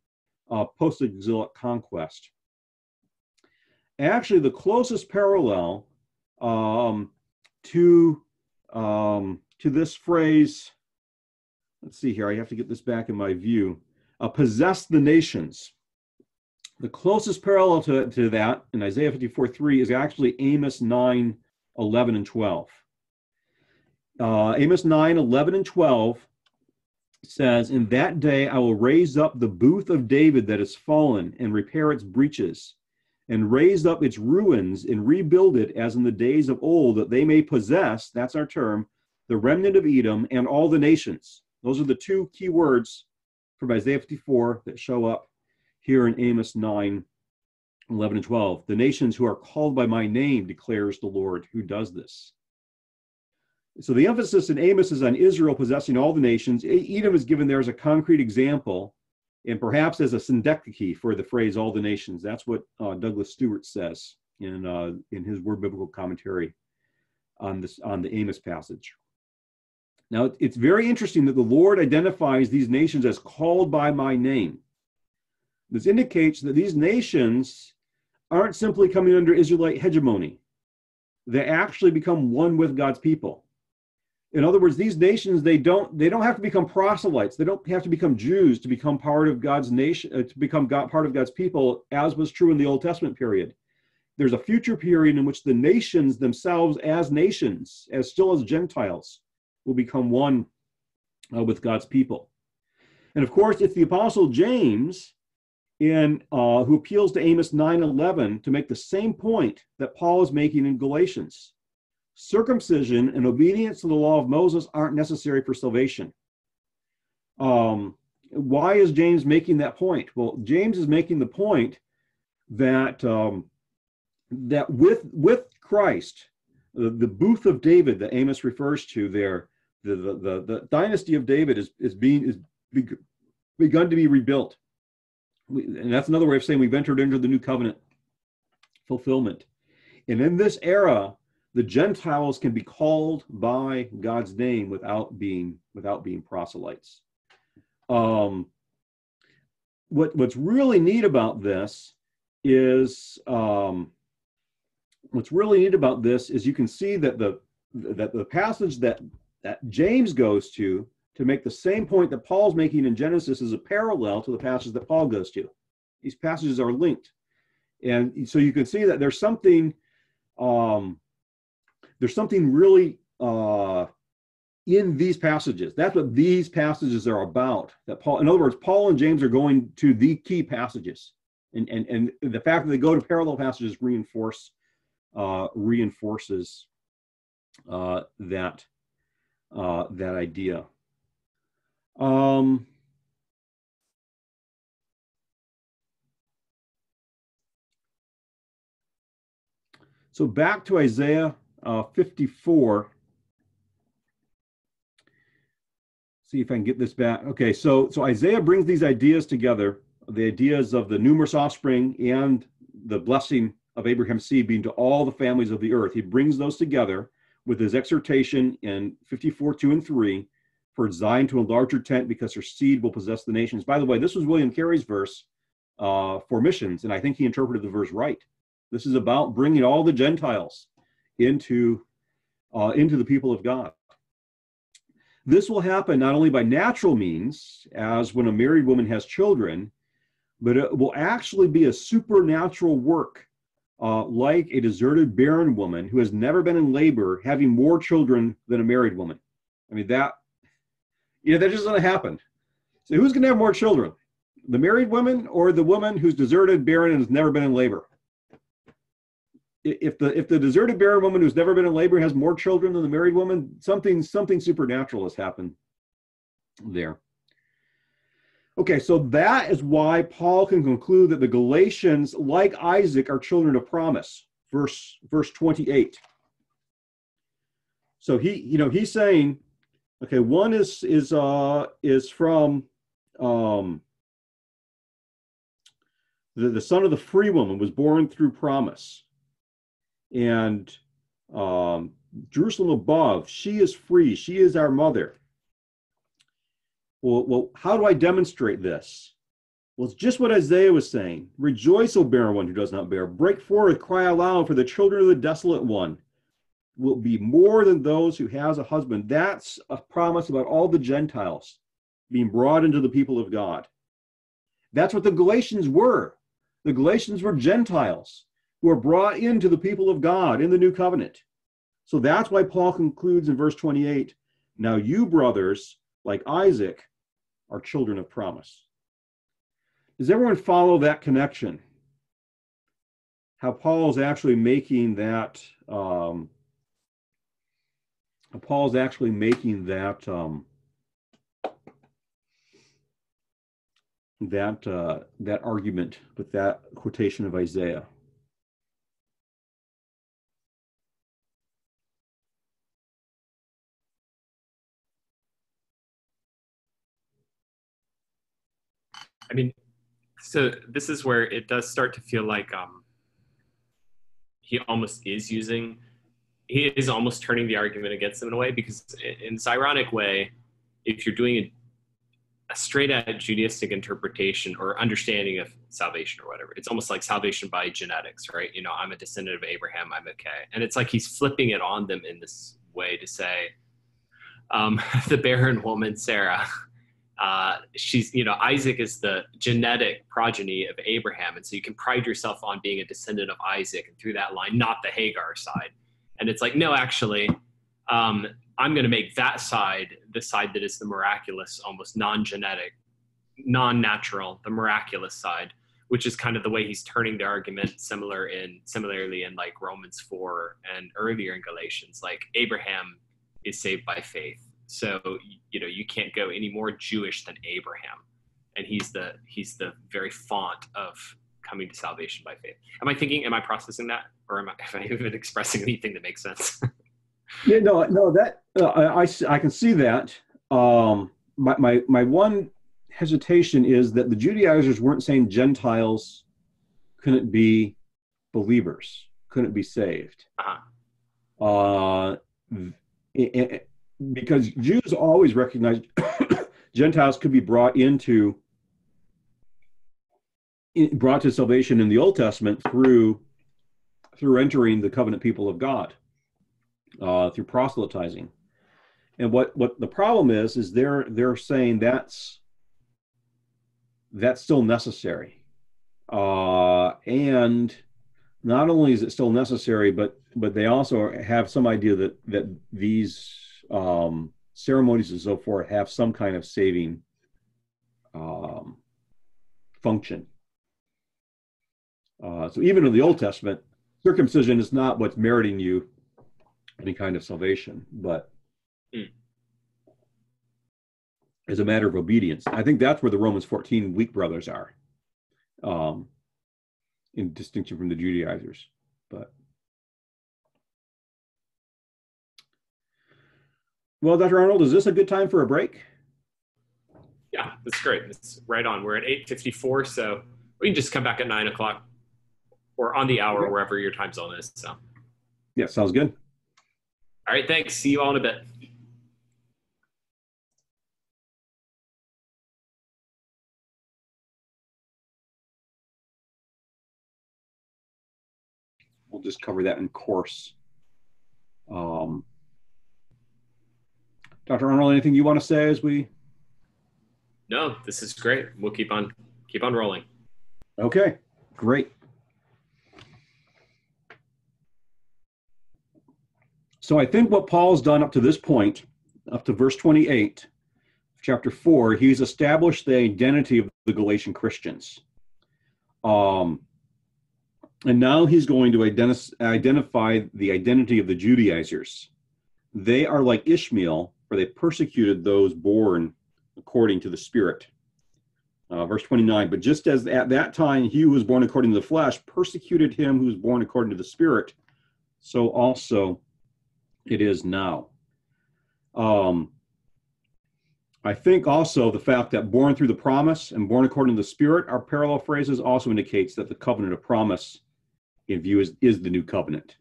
uh, post-exilic conquest. Actually, the closest parallel um, to um, to this phrase, let's see here, I have to get this back in my view, uh, possess the nations. The closest parallel to, to that in Isaiah 54 3 is actually Amos 9 11 and 12 uh, Amos 9, 11, and 12 says, In that day I will raise up the booth of David that is fallen and repair its breaches, and raise up its ruins and rebuild it as in the days of old, that they may possess, that's our term, the remnant of Edom and all the nations. Those are the two key words from Isaiah 54 that show up here in Amos 9, 11 and 12. The nations who are called by my name declares the Lord who does this. So the emphasis in Amos is on Israel possessing all the nations. Edom is given there as a concrete example and perhaps as a synecdoche for the phrase all the nations. That's what uh, Douglas Stuart says in, uh, in his word biblical commentary on, this, on the Amos passage. Now, it's very interesting that the Lord identifies these nations as called by my name. This indicates that these nations aren't simply coming under Israelite hegemony. They actually become one with God's people. In other words, these nations they don't they don't have to become proselytes. They don't have to become Jews to become part of God's nation uh, to become God, part of God's people, as was true in the Old Testament period. There's a future period in which the nations themselves, as nations, as still as Gentiles, will become one uh, with God's people. And of course, it's the Apostle James in uh, who appeals to Amos 9:11 to make the same point that Paul is making in Galatians. Circumcision and obedience to the law of Moses aren't necessary for salvation. Um, why is James making that point? Well, James is making the point that um, that with with Christ, the, the booth of David that Amos refers to there, the, the, the, the dynasty of David is, is being is begun to be rebuilt. We, and that's another way of saying we've entered into the new covenant fulfillment. And in this era, the Gentiles can be called by God's name without being without being proselytes. Um, what what's really neat about this is um, what's really neat about this is you can see that the that the passage that that James goes to to make the same point that Paul's making in Genesis is a parallel to the passage that Paul goes to. These passages are linked. And so you can see that there's something um, there's something really uh, in these passages. That's what these passages are about. That Paul, in other words, Paul and James are going to the key passages. And, and, and the fact that they go to parallel passages reinforce uh, reinforces uh, that uh, that idea. Um, so back to Isaiah uh, 54. See if I can get this back. Okay, so so Isaiah brings these ideas together, the ideas of the numerous offspring and the blessing of Abraham's seed being to all the families of the earth. He brings those together with his exhortation in 54, 2 and 3 for Zion to enlarge her tent because her seed will possess the nations. By the way, this was William Carey's verse uh, for missions, and I think he interpreted the verse right. This is about bringing all the Gentiles into, uh, into the people of God. This will happen not only by natural means, as when a married woman has children, but it will actually be a supernatural work uh, like a deserted barren woman who has never been in labor having more children than a married woman. I mean, that, you know, that just doesn't happen. So who's going to have more children? The married woman or the woman who's deserted, barren, and has never been in labor? If the if the deserted barren woman who's never been in labor has more children than the married woman, something something supernatural has happened there. Okay, so that is why Paul can conclude that the Galatians, like Isaac, are children of promise. Verse verse 28. So he, you know, he's saying, okay, one is is uh is from um the, the son of the free woman was born through promise. And um Jerusalem above, she is free, she is our mother. Well, well, how do I demonstrate this? Well, it's just what Isaiah was saying. Rejoice, O barren one who does not bear. Break forth, cry aloud, for the children of the desolate one will be more than those who has a husband. That's a promise about all the Gentiles being brought into the people of God. That's what the Galatians were. The Galatians were Gentiles who were brought into the people of God in the new covenant. So that's why Paul concludes in verse 28 Now you, brothers, like Isaac, are children of promise. Does everyone follow that connection? How Paul is actually making that, um, Paul is actually making that, um, that uh, that argument with that quotation of Isaiah. I mean, so this is where it does start to feel like um, he almost is using, he is almost turning the argument against them in a way because in this ironic way, if you're doing a, a straight out Judaistic interpretation or understanding of salvation or whatever, it's almost like salvation by genetics, right? You know, I'm a descendant of Abraham, I'm okay. And it's like he's flipping it on them in this way to say, um, the barren woman, Sarah, uh, she's you know isaac is the genetic progeny of abraham. And so you can pride yourself on being a descendant of isaac and through that line not the hagar side. And it's like no actually um, i'm going to make that side the side that is the miraculous almost non-genetic non-natural the miraculous side which is kind of the way he's turning the argument similar in similarly in like romans 4 and earlier in galatians. Like abraham is saved by faith so you know you can't go any more Jewish than Abraham, and he's the he's the very font of coming to salvation by faith. Am I thinking? Am I processing that, or am I, am I even expressing anything that makes sense? yeah, no, no, that uh, I, I I can see that. Um, my my my one hesitation is that the Judaizers weren't saying Gentiles couldn't be believers, couldn't be saved. Uh-huh. Uh, it, because Jews always recognized Gentiles could be brought into brought to salvation in the Old Testament through through entering the covenant people of God, uh, through proselytizing. And what what the problem is is they're they're saying that's that's still necessary, uh, and not only is it still necessary, but but they also have some idea that that these um, ceremonies and so forth have some kind of saving um, function. Uh, so even in the Old Testament, circumcision is not what's meriting you any kind of salvation, but mm. as a matter of obedience. I think that's where the Romans 14 weak brothers are, um, in distinction from the Judaizers. But Well, Dr. Arnold, is this a good time for a break? Yeah, that's great. It's right on. We're at 8.54, so we can just come back at 9 o'clock or on the hour, okay. wherever your time zone is. So. Yeah, sounds good. All right, thanks. See you all in a bit. We'll just cover that in course. Um, Dr. Arnold, anything you want to say as we? No, this is great. We'll keep on keep on rolling. Okay, great. So I think what Paul's done up to this point, up to verse 28, chapter 4, he's established the identity of the Galatian Christians. Um, and now he's going to identi- identify the identity of the Judaizers. They are like Ishmael, for they persecuted those born according to the Spirit. Uh, verse 29 But just as at that time he who was born according to the flesh persecuted him who was born according to the Spirit, so also it is now. Um, I think also the fact that born through the promise and born according to the Spirit are parallel phrases also indicates that the covenant of promise in view is, is the new covenant.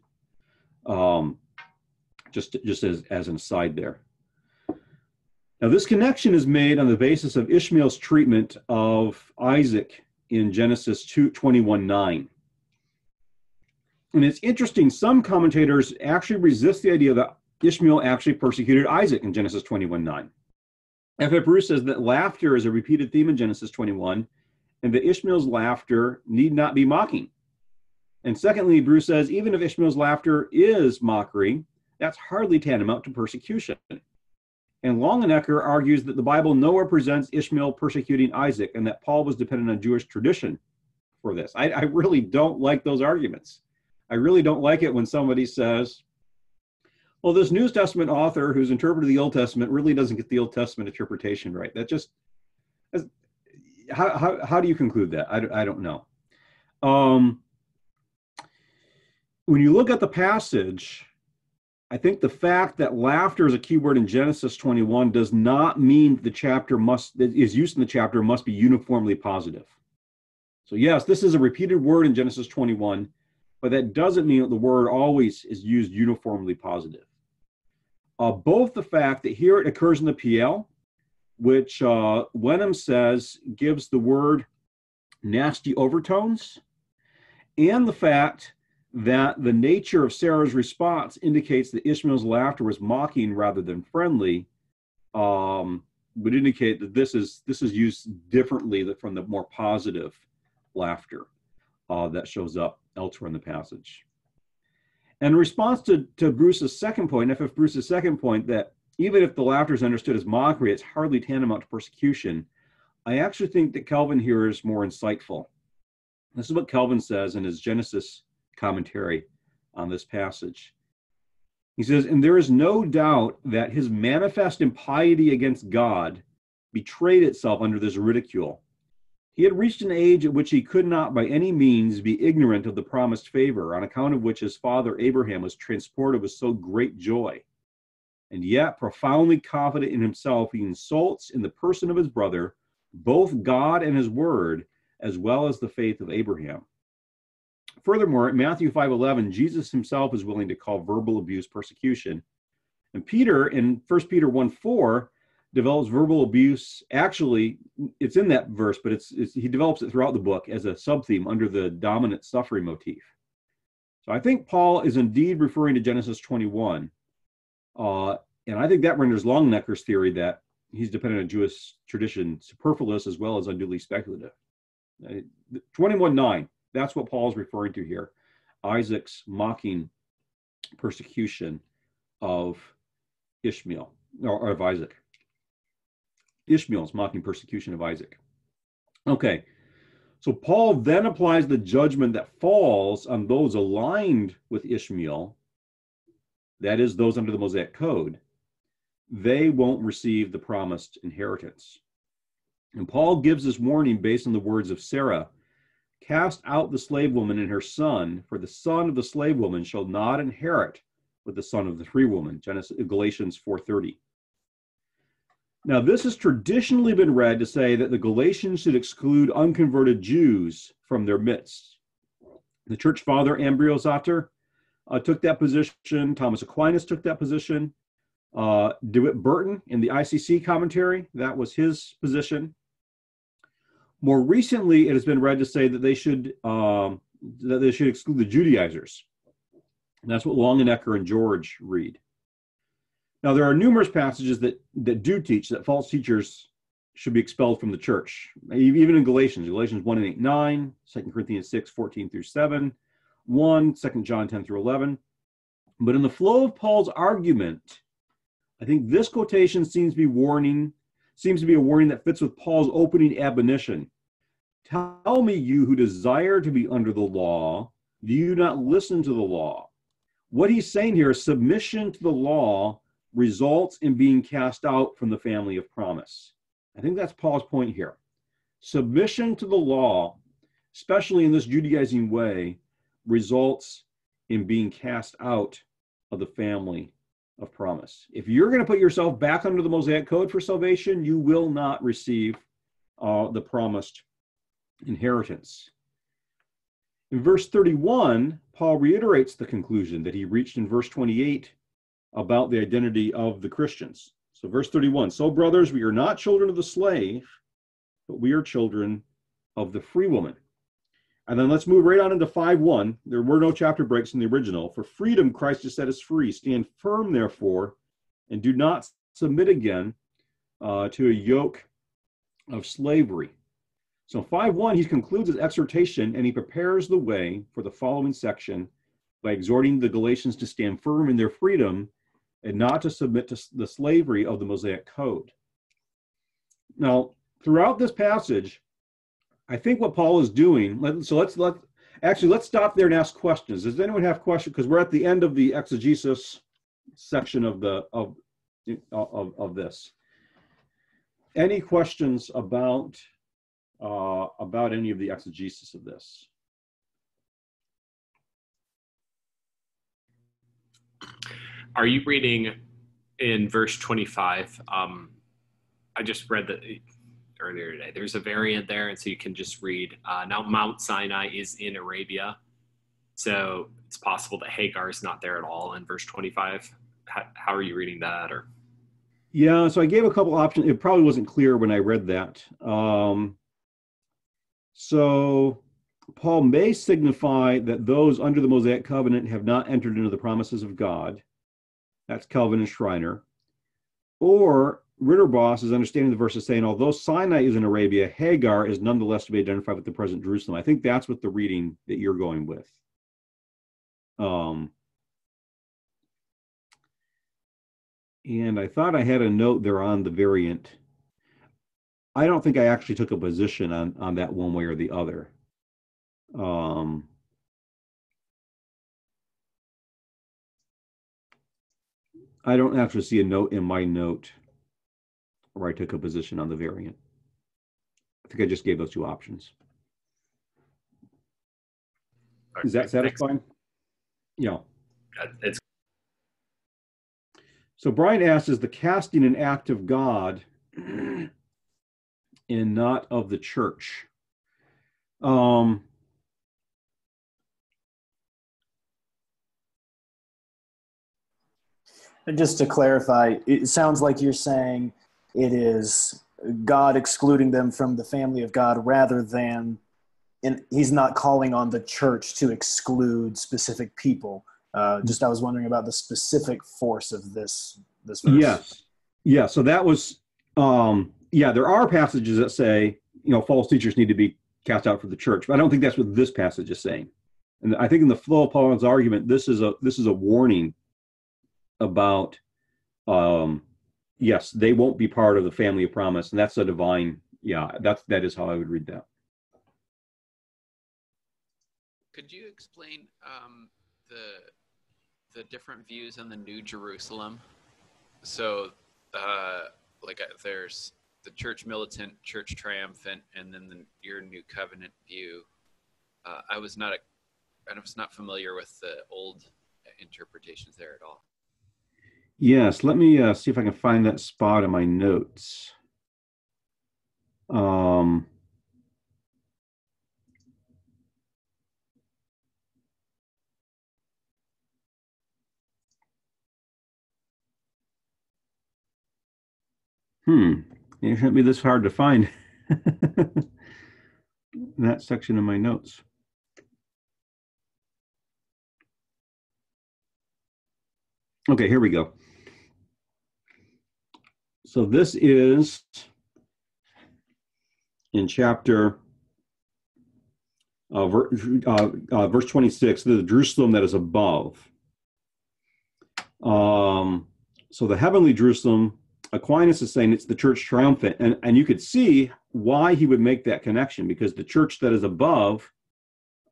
Um, just, just as, as an aside there. Now, this connection is made on the basis of Ishmael's treatment of Isaac in Genesis 2, 21 9. And it's interesting, some commentators actually resist the idea that Ishmael actually persecuted Isaac in Genesis 21 9. F. F. Bruce says that laughter is a repeated theme in Genesis 21, and that Ishmael's laughter need not be mocking. And secondly, Bruce says even if Ishmael's laughter is mockery, that's hardly tantamount to persecution. And Longenecker argues that the Bible nowhere presents Ishmael persecuting Isaac and that Paul was dependent on Jewish tradition for this. I, I, really don't like those arguments. I really don't like it when somebody says, well, this New Testament author who's interpreted the Old Testament really doesn't get the Old Testament interpretation right. That just, how, how, how do you conclude that? I, I don't know. Um, when you look at the passage, I think the fact that laughter is a key word in Genesis 21 does not mean the chapter must that is used in the chapter must be uniformly positive. So yes, this is a repeated word in Genesis 21, but that doesn't mean that the word always is used uniformly positive. Uh, both the fact that here it occurs in the Piel, which uh, Wenham says gives the word nasty overtones, and the fact that the nature of Sarah's response indicates that Ishmael's laughter was mocking rather than friendly, um, would indicate that this is this is used differently from the more positive laughter uh, that shows up elsewhere in the passage. And in response to, to Bruce's second point, F.F. Bruce's second point, that even if the laughter is understood as mockery, it's hardly tantamount to persecution. I actually think that Calvin here is more insightful. This is what Calvin says in his Genesis commentary on this passage. He says, And there is no doubt that his manifest impiety against God betrayed itself under this ridicule. He had reached an age at which he could not by any means be ignorant of the promised favor, on account of which his father Abraham was transported with so great joy. And yet, profoundly confident in himself, he insults in the person of his brother both God and his word, as well as the faith of Abraham. Furthermore, in Matthew 5:11, Jesus himself is willing to call verbal abuse persecution. And Peter in 1 Peter 1:4 develops verbal abuse. Actually, it's in that verse, but it's, it's he develops it throughout the book as a sub-theme under the dominant suffering motif. So I think Paul is indeed referring to Genesis 21. Uh, and I think that renders Longenecker's theory that he's dependent on Jewish tradition superfluous as well as unduly speculative. Uh, 21.9 that's what Paul is referring to here. Isaac's mocking persecution of Ishmael, or of Isaac. Ishmael's mocking persecution of Isaac. Okay, so Paul then applies the judgment that falls on those aligned with Ishmael, that is, those under the Mosaic Code. They won't receive the promised inheritance. And Paul gives this warning based on the words of Sarah Cast out the slave woman and her son, for the son of the slave woman shall not inherit with the son of the free woman. Genesis, Galatians 4:30. Now, this has traditionally been read to say that the Galatians should exclude unconverted Jews from their midst. The church father Ambrose uh, took that position. Thomas Aquinas took that position. Uh, DeWitt Burton in the ICC commentary, that was his position. More recently, it has been read to say that they should um, that they should exclude the Judaizers. And that's what Longenecker and George read. Now, there are numerous passages that, that do teach that false teachers should be expelled from the church, even in Galatians, Galatians 1 and 8, 9, 2 Corinthians 6, 14 through 7, 1, 2 John 10 through 11. But in the flow of Paul's argument, I think this quotation seems to be warning, seems to be a warning that fits with Paul's opening admonition Tell me, you who desire to be under the law, do you not listen to the law? What he's saying here is submission to the law results in being cast out from the family of promise. I think that's Paul's point here. Submission to the law, especially in this Judaizing way, results in being cast out of the family of promise. If you're going to put yourself back under the Mosaic code for salvation, you will not receive uh, the promised inheritance. In verse 31, Paul reiterates the conclusion that he reached in verse 28 about the identity of the Christians. So, verse 31 So, brothers, we are not children of the slave, but we are children of the free woman. And then let's move right on into 5 1. There were no chapter breaks in the original. For freedom, Christ has set us free. Stand firm, therefore, and do not submit again uh, to a yoke of slavery. So 5.1, he concludes his exhortation and he prepares the way for the following section by exhorting the Galatians to stand firm in their freedom and not to submit to the slavery of the Mosaic Code. Now, throughout this passage, I think what Paul is doing, so let's let actually let's stop there and ask questions. Does anyone have questions? Because we're at the end of the exegesis section of the of of, of this. Any questions about uh, about any of the exegesis of this. Are you reading in verse 25? Um, I just read that earlier today. There's a variant there, and so you can just read. Uh, now, Mount Sinai is in Arabia, so it's possible that Hagar is not there at all in verse 25. How, how are you reading that? Or yeah, so I gave a couple options. It probably wasn't clear when I read that. Um, so Paul may signify that those under the Mosaic covenant have not entered into the promises of God. That's Calvin and Schreiner. Or Ridderbos is understanding the verse as saying, although Sinai is in Arabia, Hagar is nonetheless to be identified with the present Jerusalem. I think that's what the reading that you're going with. Um, and I thought I had a note there on the variant. I don't think I actually took a position on on that one way or the other. Um, I don't actually see a note in my note where I took a position on the variant. I think I just gave those two options. Is that satisfying? Yeah. It's so Brian asks, is the casting an act of God and not of the church? Um, and just to clarify, it sounds like you're saying it is God excluding them from the family of God rather than and he's not calling on the church to exclude specific people. Uh, just I was wondering about the specific force of this this verse. Yes, yeah. So that was um, yeah. There are passages that say you know false teachers need to be cast out for the church, but I don't think that's what this passage is saying. And I think in the flow of Paul's argument, this is a this is a warning about um, yes, they won't be part of the family of promise, and that's a divine. Yeah, that's that is how I would read that. Could you explain um, the the different views on the New Jerusalem? So, uh, like, uh, there's the church militant, church triumphant, and then the, your New Covenant view. Uh, I was not a, I was not familiar with the old interpretations there at all. Yes, let me uh, see if I can find that spot in my notes. Um, Hmm, it shouldn't be this hard to find that section of my notes. Okay, here we go. So this is in chapter uh, ver, uh, uh, verse 26, the Jerusalem that is above. Um, so the heavenly Jerusalem Aquinas is saying it's the church triumphant. And, and you could see why he would make that connection because the church that is above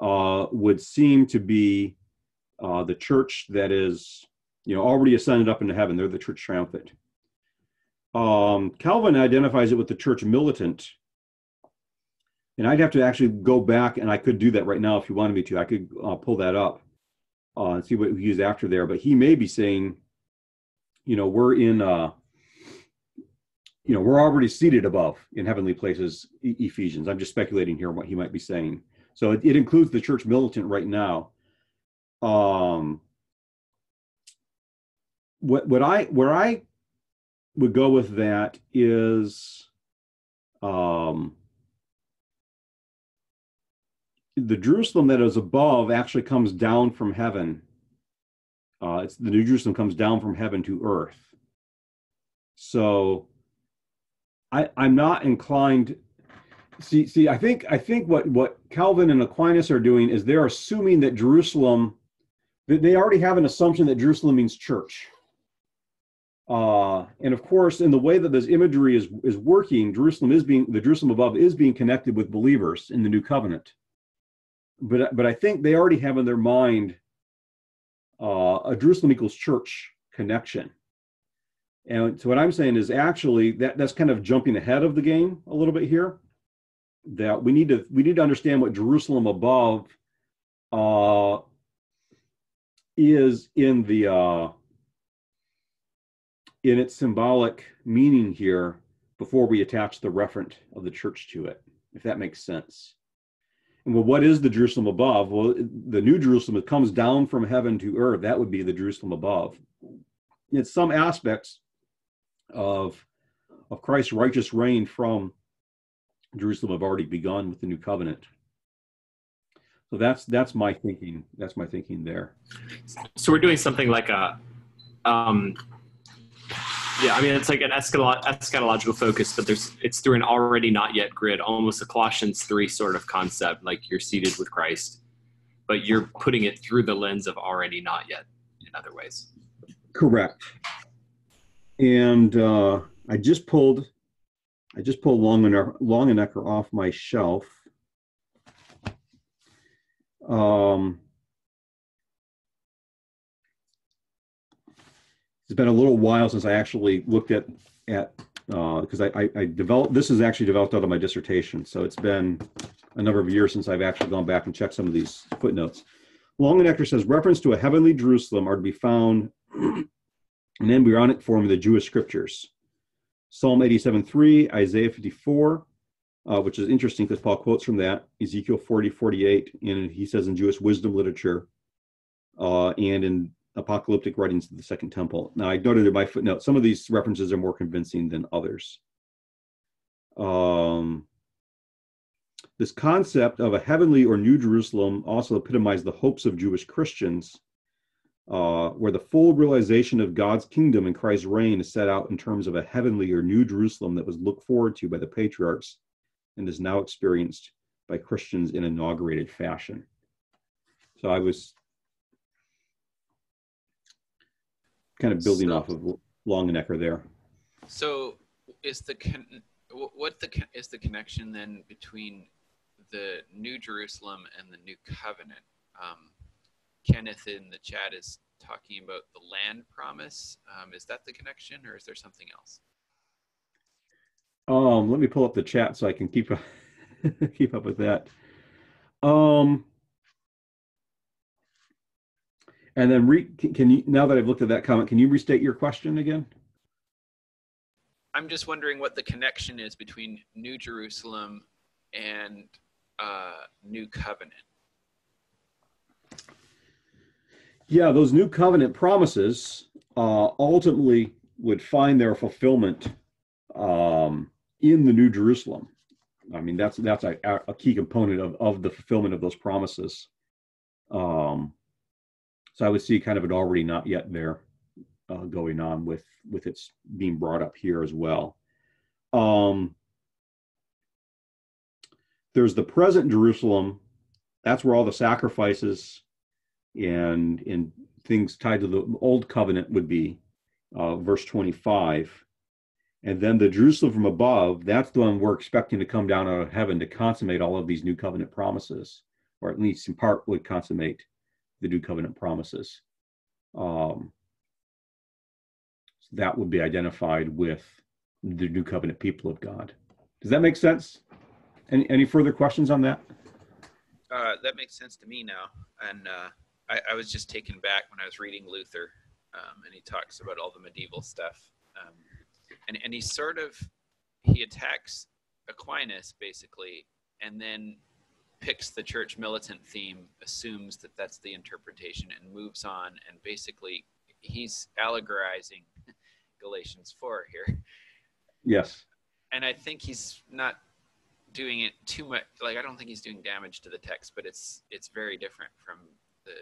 uh, would seem to be uh, the church that is, you know, already ascended up into heaven. They're the church triumphant. Um, Calvin identifies it with the church militant. And I'd have to actually go back, and I could do that right now if you wanted me to. I could uh, pull that up uh, and see what he used after there. But he may be saying, you know, we're in uh, you know, we're already seated above in heavenly places, Ephesians. I'm just speculating here what he might be saying. So it, it includes the church militant right now. Um, what what I where I would go with that is um, the Jerusalem that is above actually comes down from heaven. Uh, it's the New Jerusalem comes down from heaven to earth. So I, I'm not inclined. See, see, I think I think what what Calvin and Aquinas are doing is they're assuming that Jerusalem, that they already have an assumption that Jerusalem means church. Uh, and of course, in the way that this imagery is is working, Jerusalem is being the Jerusalem above is being connected with believers in the new covenant. But but I think they already have in their mind uh, a Jerusalem equals church connection. And so what I'm saying is actually that that's kind of jumping ahead of the game a little bit here. that we need to we need to understand what Jerusalem above uh, is in the uh, in its symbolic meaning here before we attach the referent of the church to it, if that makes sense. And well, what is the Jerusalem above? Well, the new Jerusalem it comes down from heaven to earth. That would be the Jerusalem above. In some aspects of of Christ's righteous reign from Jerusalem have already begun with the new covenant. So that's that's my thinking. That's my thinking there. So we're doing something like a, um, yeah. I mean, it's like an eschatological focus, but there's it's through an already not yet grid, almost a Colossians three sort of concept. Like you're seated with Christ, but you're putting it through the lens of already not yet. In other ways. Correct. And uh, I just pulled I just pulled Longenecker off my shelf. Um, it's been a little while since I actually looked at at because uh, I, I, I, developed this is actually developed out of my dissertation, so it's been a number of years since I've actually gone back and checked some of these footnotes. Longenecker says reference to a heavenly Jerusalem are to be found in embryonic form in the Jewish scriptures. Psalm 87.3, Isaiah 54, uh, which is interesting because Paul quotes from that, Ezekiel 40, 48, and he says in Jewish wisdom literature uh, and in apocalyptic writings of the Second Temple. Now, I noted in my footnote, some of these references are more convincing than others. Um, this concept of a heavenly or new Jerusalem also epitomized the hopes of Jewish Christians uh, where the full realization of God's kingdom and Christ's reign is set out in terms of a heavenly or new Jerusalem that was looked forward to by the patriarchs and is now experienced by Christians in inaugurated fashion. So I was kind of building so, off of Longenecker there. So is the con- what the is the connection then between the New Jerusalem and the New Covenant? Um, Kenneth in the chat is talking about the land promise. Um, is that the connection, or is there something else? Um, let me pull up the chat so I can keep keep up with that. Um, and then re, can you now that I've looked at that comment, can you restate your question again? I'm just wondering what the connection is between New Jerusalem and uh, New Covenant. Yeah, those new covenant promises uh, ultimately would find their fulfillment um, in the New Jerusalem. I mean, that's that's a, a, key component of, of the fulfillment of those promises. Um, so I would see kind of an already not yet there uh, going on with with its being brought up here as well. Um, there's the present Jerusalem. That's where all the sacrifices and in things tied to the old covenant would be uh, verse 25 and then the jerusalem from above that's the one we're expecting to come down out of heaven to consummate all of these new covenant promises or at least in part would consummate the new covenant promises. Um, so that would be identified with the new covenant people of god. Does that make sense? Any, any further questions on that? Uh, that makes sense to me now. And uh, I, I, was just taken back when I was reading Luther, um, and he talks about all the medieval stuff, um, and and he sort of he attacks Aquinas basically, and then picks the church militant theme, assumes that that's the interpretation, and moves on, and basically he's allegorizing Galatians four here. Yes. And I think he's not doing it too much like i don't think he's doing damage to the text but it's it's very different from the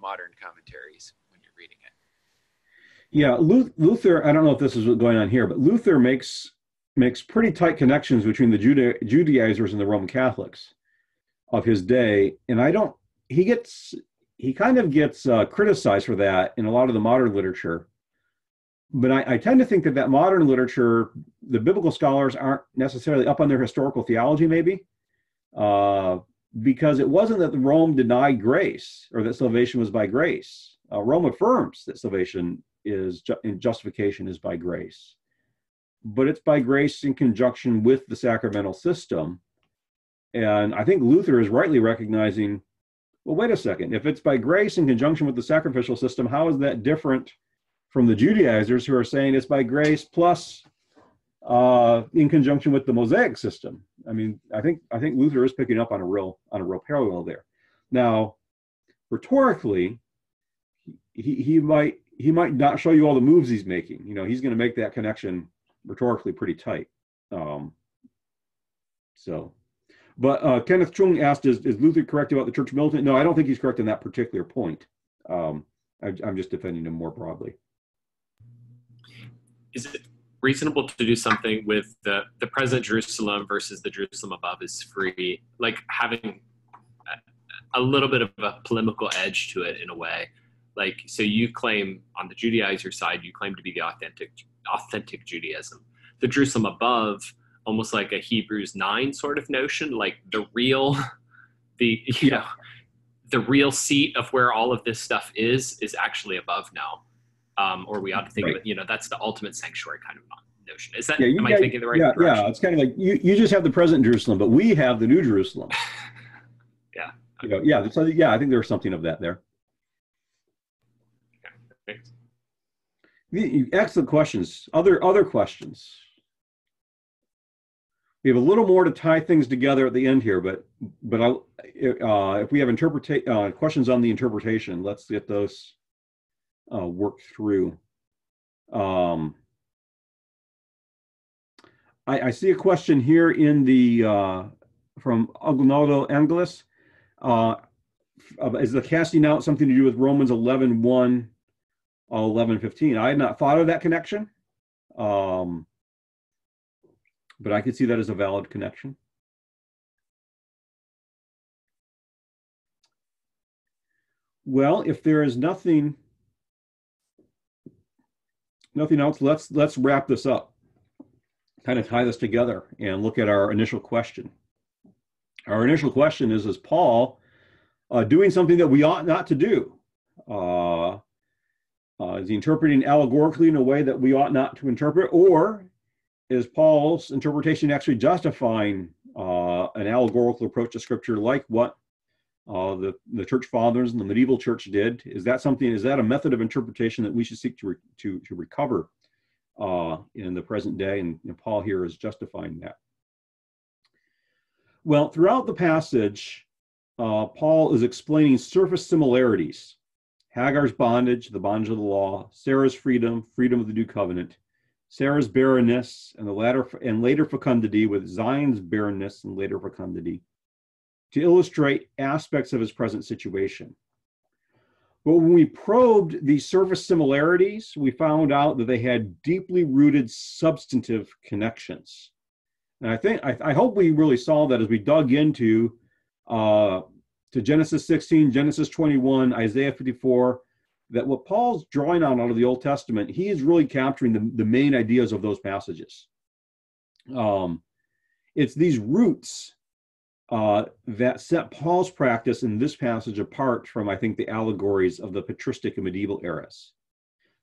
modern commentaries when you're reading it. Yeah, Luther. I don't know if this is what's going on here, but Luther makes makes pretty tight connections between the Juda- Judaizers and the Roman Catholics of his day, and I don't. He gets he kind of gets uh, criticized for that in a lot of the modern literature. But I, I, tend to think that that modern literature, the biblical scholars aren't necessarily up on their historical theology, maybe. Uh, because it wasn't that Rome denied grace or that salvation was by grace. Uh, Rome affirms that salvation is ju- in justification is by grace, but it's by grace in conjunction with the sacramental system And I think Luther is rightly recognizing, well, wait a second. If it's by grace in conjunction with the sacrificial system, how is that different from the Judaizers who are saying it's by grace plus uh, in conjunction with the Mosaic system? I mean, I think I think Luther is picking up on a real on a real parallel there. Now, rhetorically, he, he might he might not show you all the moves he's making. You know, he's going to make that connection rhetorically pretty tight. Um, so, but uh, Kenneth Chung asked, is, is Luther correct about the church militant? No, I don't think he's correct in that particular point. Um, I, I'm just defending him more broadly. Is it reasonable to do something with the, the present Jerusalem versus the Jerusalem above is free, like having a, little bit of a polemical edge to it in a way? Like, so you claim on the Judaizer side, you claim to be the authentic, authentic Judaism. The Jerusalem above, almost like a Hebrews 9 sort of notion, like the real, the, you know, the real seat of where all of this stuff is, is actually above now. Um, or we ought to think Right. of it, you know, that's the ultimate sanctuary kind of notion. Is that, Yeah, you am I thinking the right yeah, direction? yeah. It's kind of like you, you just have the present Jerusalem, but we have the New Jerusalem. Yeah. You know, yeah. So yeah, I think there's something of that there. Thanks. You- you- Excellent questions. Other other questions. We have a little more to tie things together at the end here, but but I, uh, if we have interpreta- uh, questions on the interpretation, let's get those uh, worked through. Um, I, I see a question here in the uh, from Aguinaldo Angeles. Uh, is the casting out something to do with Romans 11 1 11 15 i had not thought of that connection um, but i could see that as a valid connection well if there is nothing nothing else let's let's wrap this up. Kind of tie this together and look at our initial question. Our initial question is is paul uh, doing something that we ought not to do? Uh, uh, is he interpreting allegorically in a way that we ought not to interpret, or is Paul's interpretation actually justifying uh, an allegorical approach to Scripture, like what uh, the the church fathers and the medieval church did? Is that something? Is that a method of interpretation that we should seek to re, to to recover uh, in the present day? And, Paul here is justifying that. Well, throughout the passage, uh, Paul is explaining surface similarities Hagar's bondage, the bondage of the law, Sarah's freedom, freedom of the new covenant, Sarah's barrenness, and the latter and later fecundity with Zion's barrenness and later fecundity, to illustrate aspects of his present situation. But when we probed these surface similarities, we found out that they had deeply rooted substantive connections. And I think I, I hope we really saw that as we dug into uh, to Genesis 16, Genesis 21, Isaiah 54, that what Paul's drawing on out of the Old Testament, he is really capturing the, the main ideas of those passages. Um, it's these roots uh, that set Paul's practice in this passage apart from, I think, the allegories of the patristic and medieval eras.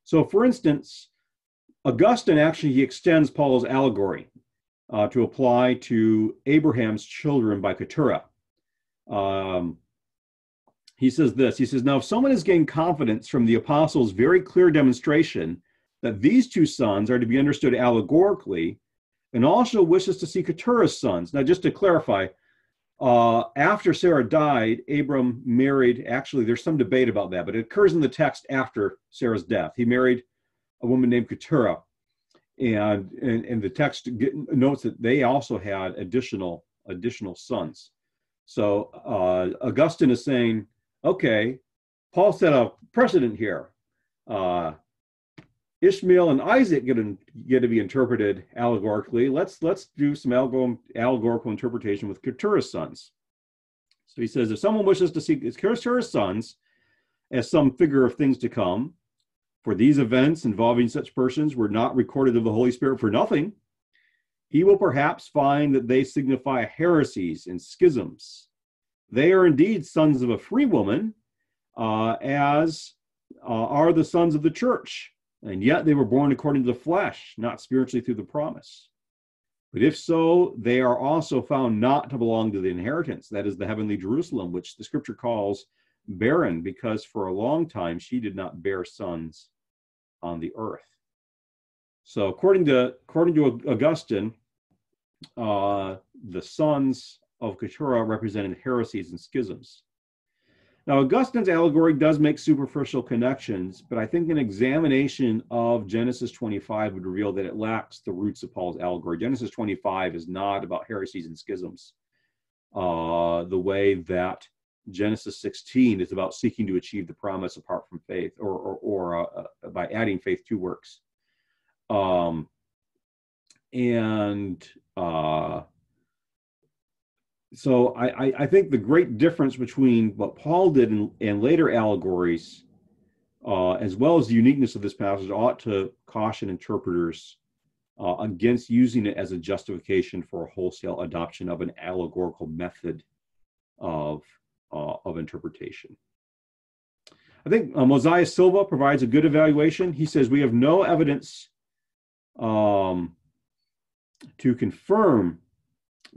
So, for instance, Augustine actually he extends Paul's allegory uh, to apply to Abraham's children by Keturah. Um, he says this He says, Now, if someone has gained confidence from the apostles' very clear demonstration that these two sons are to be understood allegorically, and also wishes to see Keturah's sons. Now, just to clarify, uh, after Sarah died, Abram married, actually, there's some debate about that, but it occurs in the text after Sarah's death. He married a woman named Keturah. And, and, and the text notes that they also had additional additional sons. So uh, Augustine is saying, okay, Paul set a precedent here. Uh, Ishmael and Isaac get, in, get to be interpreted allegorically. Let's let's do some allegor- allegorical interpretation with Keturah's sons. So he says, if someone wishes to see Keturah's sons as some figure of things to come, for these events involving such persons were not recorded of the Holy Spirit for nothing, he will perhaps find that they signify heresies and schisms. They are indeed sons of a free woman, uh, as uh, are the sons of the church, and yet they were born according to the flesh, not spiritually through the promise. But if so, they are also found not to belong to the inheritance, that is the heavenly Jerusalem, which the scripture calls barren, because for a long time she did not bear sons on the earth. So according to according to Augustine, uh, the sons of Keturah represented heresies and schisms. Now, Augustine's allegory does make superficial connections, but I think an examination of Genesis 25 would reveal that it lacks the roots of Paul's allegory. Genesis 25 is not about heresies and schisms uh, the way that Genesis 16 is about seeking to achieve the promise apart from faith or, or, or uh, by adding faith to works. Um, and uh, so I, I, think the great difference between what Paul did and, later allegories, uh, as well as the uniqueness of this passage, ought to caution interpreters uh, against using it as a justification for a wholesale adoption of an allegorical method of, uh, of interpretation. I think uh, Moisés Silva provides a good evaluation. He says, We have no evidence um, to confirm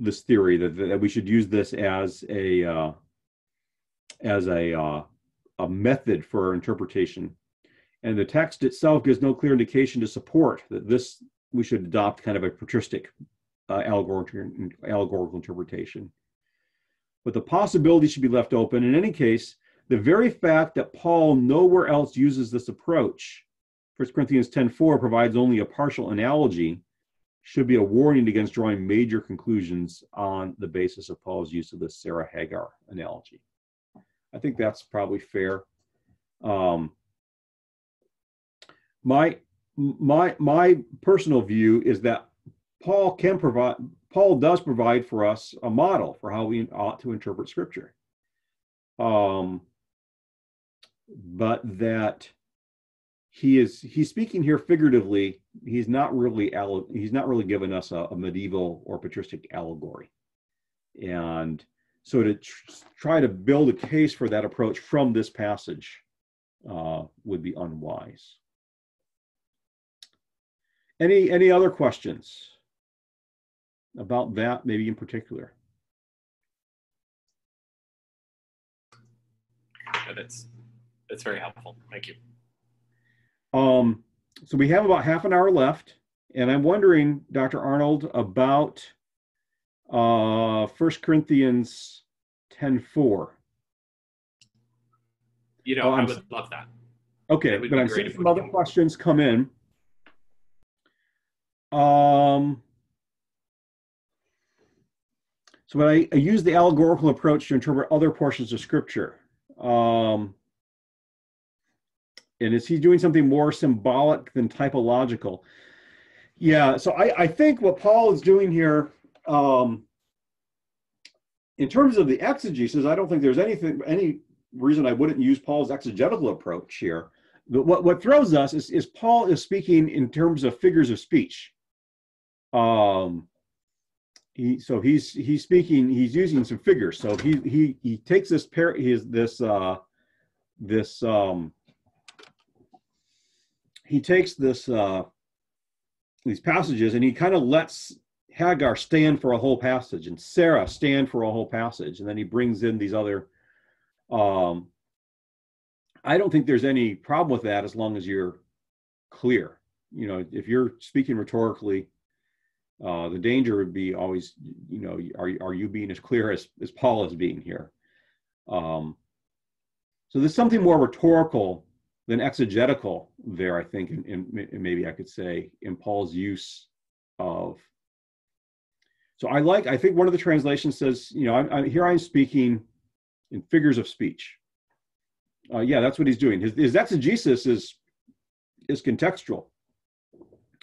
this theory that, that we should use this as a uh, as a uh, a method for interpretation, and the text itself gives no clear indication to support that this we should adopt kind of a patristic uh, allegorical, allegorical interpretation. But the possibility should be left open. In any case, the very fact that Paul nowhere else uses this approach, 1 Corinthians 10:4 provides only a partial analogy should be a warning against drawing major conclusions on the basis of Paul's use of the Sarah Hagar analogy. I think that's probably fair. Um, my my my personal view is that Paul can provide Paul does provide for us a model for how we ought to interpret Scripture. Um, but that he is he's speaking here figuratively he's not really he's not really given us a, a medieval or patristic allegory. And so to tr- try to build a case for that approach from this passage uh, would be unwise. Any any other questions about that maybe in particular? That's that's very helpful. Thank you. Um, so we have about half an hour left, and I'm wondering, Dr. Arnold, about uh, 1 Corinthians 10.4. You know, oh, I would love that. Okay, but I'm seeing some other questions come in. Um, so when I, I use the allegorical approach to interpret other portions of Scripture, um, and is he doing something more symbolic than typological? Yeah, so I, I think what Paul is doing here, um, in terms of the exegesis, I don't think there's anything any reason I wouldn't use Paul's exegetical approach here. But what, what throws us is, is Paul is speaking in terms of figures of speech. Um, he, so he's he's speaking he's using some figures. So he he he takes this pair his this uh, this um, he takes this uh, these passages and he kind of lets Hagar stand for a whole passage and Sarah stand for a whole passage, and then he brings in these other. Um, I don't think there's any problem with that as long as you're clear. You know, if you're speaking rhetorically, uh, the danger would be always, you know, are are you being as clear as as Paul is being here? Um, so there's something more rhetorical then exegetical there, I think, and, maybe I could say in Paul's use of. So I like, I think one of the translations says, you know, I'm, I'm here I'm speaking in figures of speech. Uh, yeah, that's what he's doing. His, his exegesis is is contextual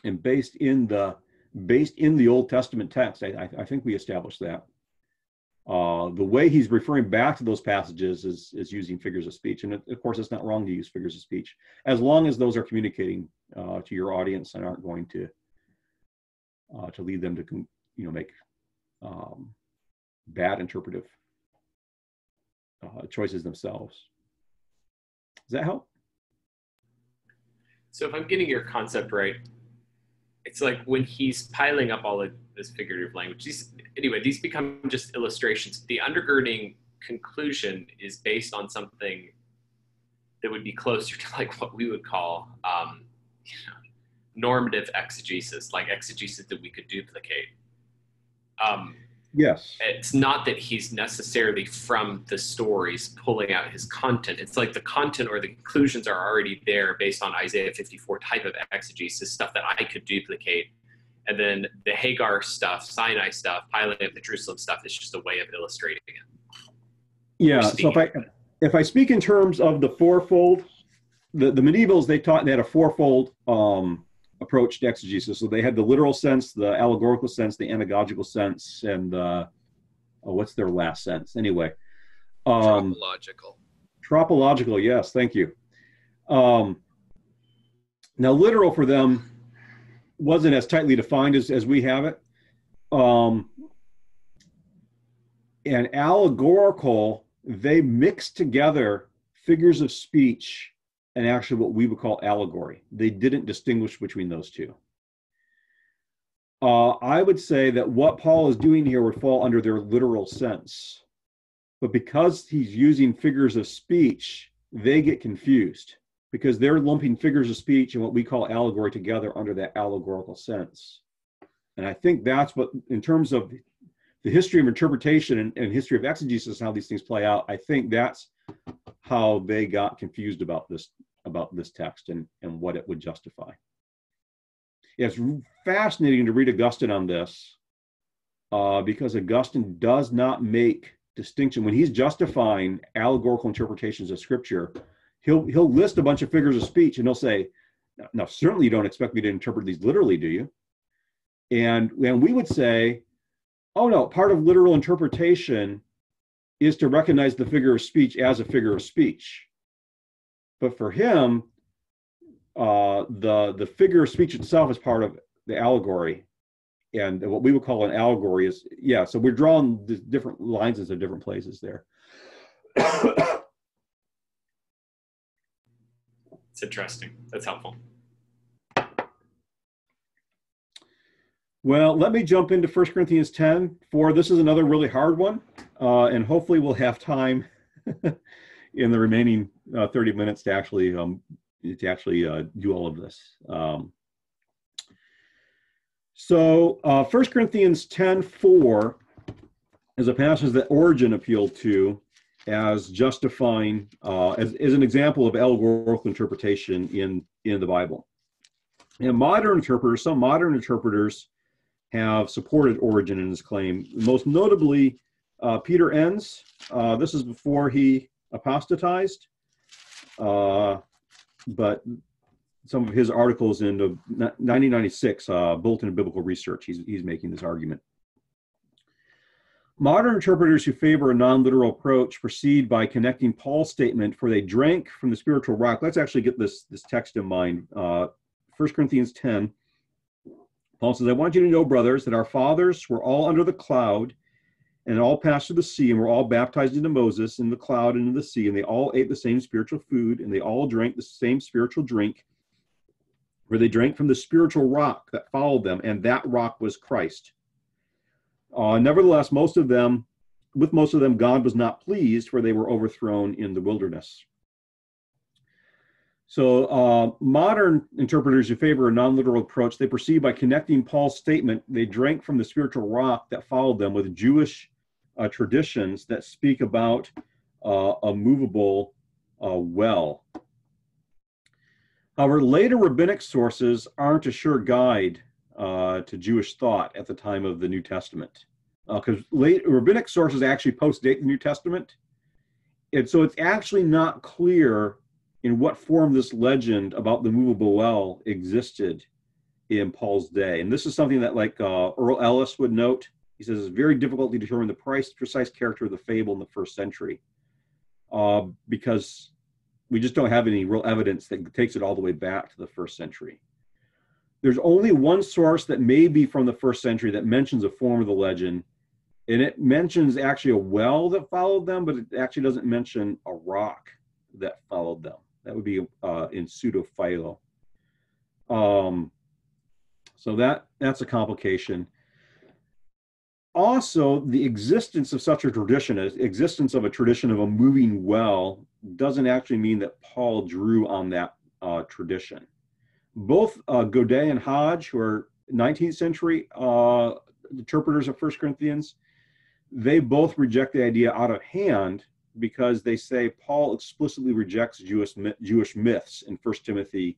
and based in the based in the Old Testament text. I, I, I think we established that. Uh, the way he's referring back to those passages is, is using figures of speech. And of course, it's not wrong to use figures of speech, as long as those are communicating uh, to your audience and aren't going to uh, to lead them to you know make um, bad interpretive uh, choices themselves. Does that help? So if I'm getting your concept right, it's like when he's piling up all the this figurative language. These, anyway, these become just illustrations. The undergirding conclusion is based on something that would be closer to like what we would call um, you know, normative exegesis, like exegesis that we could duplicate. Um, yes. It's not that he's necessarily from the stories pulling out his content. It's like the content or the conclusions are already there based on Isaiah 54 type of exegesis, stuff that I could duplicate. And then the Hagar stuff, Sinai stuff, piling up the Jerusalem stuff is just a way of illustrating it. Yeah. So if I if I speak in terms of the fourfold, the, the medievals they taught they had a fourfold um, approach to exegesis. So they had the literal sense, the allegorical sense, the anagogical sense, and uh, oh, what's their last sense anyway? Um, tropological. Tropological, yes, thank you. Um, now, literal for them wasn't as tightly defined as, as we have it. Um, and allegorical, they mixed together figures of speech and actually what we would call allegory. They didn't distinguish between those two. Uh, I would say that what Paul is doing here would fall under their literal sense. But because he's using figures of speech, they get confused because they're lumping figures of speech and what we call allegory together under that allegorical sense. And I think that's what, in terms of the history of interpretation and, and history of exegesis, and how these things play out, I think that's how they got confused about this about this text and, and what it would justify. It's fascinating to read Augustine on this uh, because Augustine does not make distinction when he's justifying allegorical interpretations of scripture. He'll he'll list a bunch of figures of speech and he'll say, "Now, certainly you don't expect me to interpret these literally, do you?" And and we would say, "Oh no, part of literal interpretation is to recognize the figure of speech as a figure of speech." But for him, uh, the the figure of speech itself is part of the allegory, and what we would call an allegory is yeah. So we're drawing different lines into different places there. it's interesting. That's helpful. Well, let me jump into 1 Corinthians 10. For this is another really hard one, uh, and hopefully we'll have time in the remaining uh, 30 minutes to actually um, to actually uh, do all of this. Um, so uh, 1 Corinthians 10, 4 is a passage that Origen appealed to as justifying, uh, as, as an example of allegorical interpretation in, in the Bible. And modern interpreters, some modern interpreters have supported Origen in his claim. Most notably, uh, Peter Enns. Uh, this is before he apostatized. Uh, but some of his articles in the 1996 uh, Bulletin of Biblical Research, he's, he's making this argument. Modern interpreters who favor a non-literal approach proceed by connecting Paul's statement, for they drank from the spiritual rock. Let's actually get this, this text in mind. Uh, 1 Corinthians 10, Paul says, I want you to know, brothers, that our fathers were all under the cloud and all passed through the sea and were all baptized into Moses in the cloud and in the sea, and they all ate the same spiritual food, and they all drank the same spiritual drink, where they drank from the spiritual rock that followed them, and that rock was Christ. Uh, nevertheless, most of them, with most of them, God was not pleased, for they were overthrown in the wilderness. So, uh, modern interpreters who favor a non literal approach, they proceed by connecting Paul's statement, they drank from the spiritual rock that followed them, with Jewish uh, traditions that speak about uh, a movable uh, well. However, later rabbinic sources aren't a sure guide uh, to Jewish thought at the time of the New Testament, because uh, late rabbinic sources actually post-date the New Testament, and so it's actually not clear in what form this legend about the movable well existed in Paul's day. And this is something that, like uh, Earle Ellis would note, he says it's very difficult to determine the price, precise character of the fable in the first century uh, because we just don't have any real evidence that takes it all the way back to the first century. There's only one source that may be from the first century that mentions a form of the legend, and it mentions actually a well that followed them, but it actually doesn't mention a rock that followed them. That would be uh, in pseudo Philo. Um, so that that's a complication. also, the existence of such a tradition, existence of a tradition of a moving well, doesn't actually mean that Paul drew on that uh, tradition. Both uh, Godet and Hodge, who are 19th century uh, interpreters of First Corinthians, they both reject the idea out of hand because they say Paul explicitly rejects Jewish, Jewish myths in 1 Timothy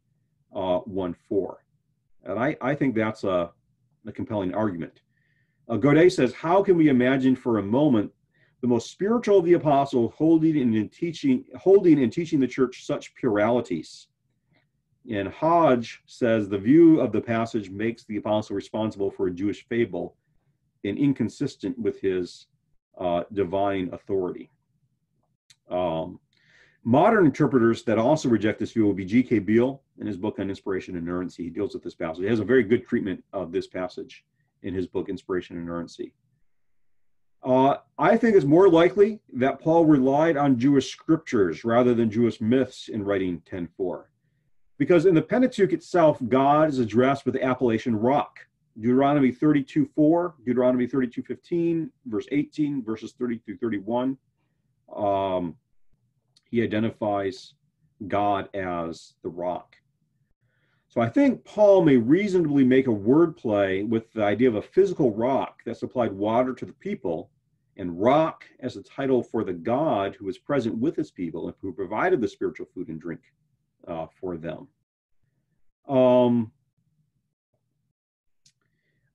uh, 1 4. And I, I think that's a, a compelling argument. Uh, Godet says, How can we imagine for a moment the most spiritual of the apostles holding and teaching, holding and teaching the church such pluralities? And Hodge says the view of the passage makes the apostle responsible for a Jewish fable and inconsistent with his uh, divine authority. Um, modern interpreters that also reject this view will be G.K. Beale in his book on inspiration and inerrancy. He deals with this passage. He has a very good treatment of this passage in his book, Inspiration and Inerrancy. Uh, I think it's more likely that Paul relied on Jewish scriptures rather than Jewish myths in writing 10.4. Because in the Pentateuch itself, God is addressed with the appellation rock. Deuteronomy 32 4, Deuteronomy 32.15, verse 18, verses 30 through 31. Um, he identifies God as the rock. So I think Paul may reasonably make a wordplay with the idea of a physical rock that supplied water to the people, and rock as a title for the God who was present with his people and who provided the spiritual food and drink uh, for them. Um,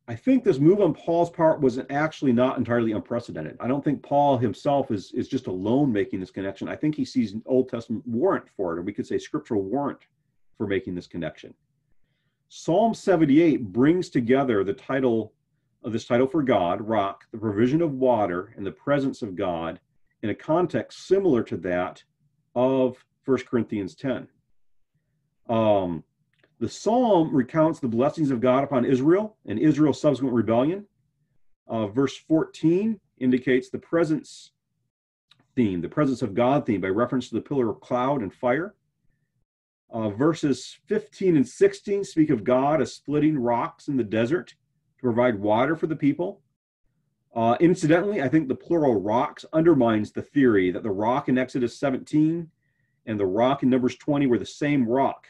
I think this move on Paul's part was actually not entirely unprecedented. I don't think Paul himself is, is just alone making this connection. I think he sees an Old Testament warrant for it, or we could say scriptural warrant for making this connection. Psalm 78 brings together the title of this title for God, rock, the provision of water, and the presence of God in a context similar to that of 1 Corinthians 10. Um, the psalm recounts the blessings of God upon Israel and Israel's subsequent rebellion. Uh, verse 14 indicates the presence theme, the presence of God theme, by reference to the pillar of cloud and fire. Uh, verses 15 and 16 speak of God as splitting rocks in the desert to provide water for the people. Uh, incidentally, I think the plural rocks undermines the theory that the rock in Exodus 17 and the rock in Numbers 20 were the same rock.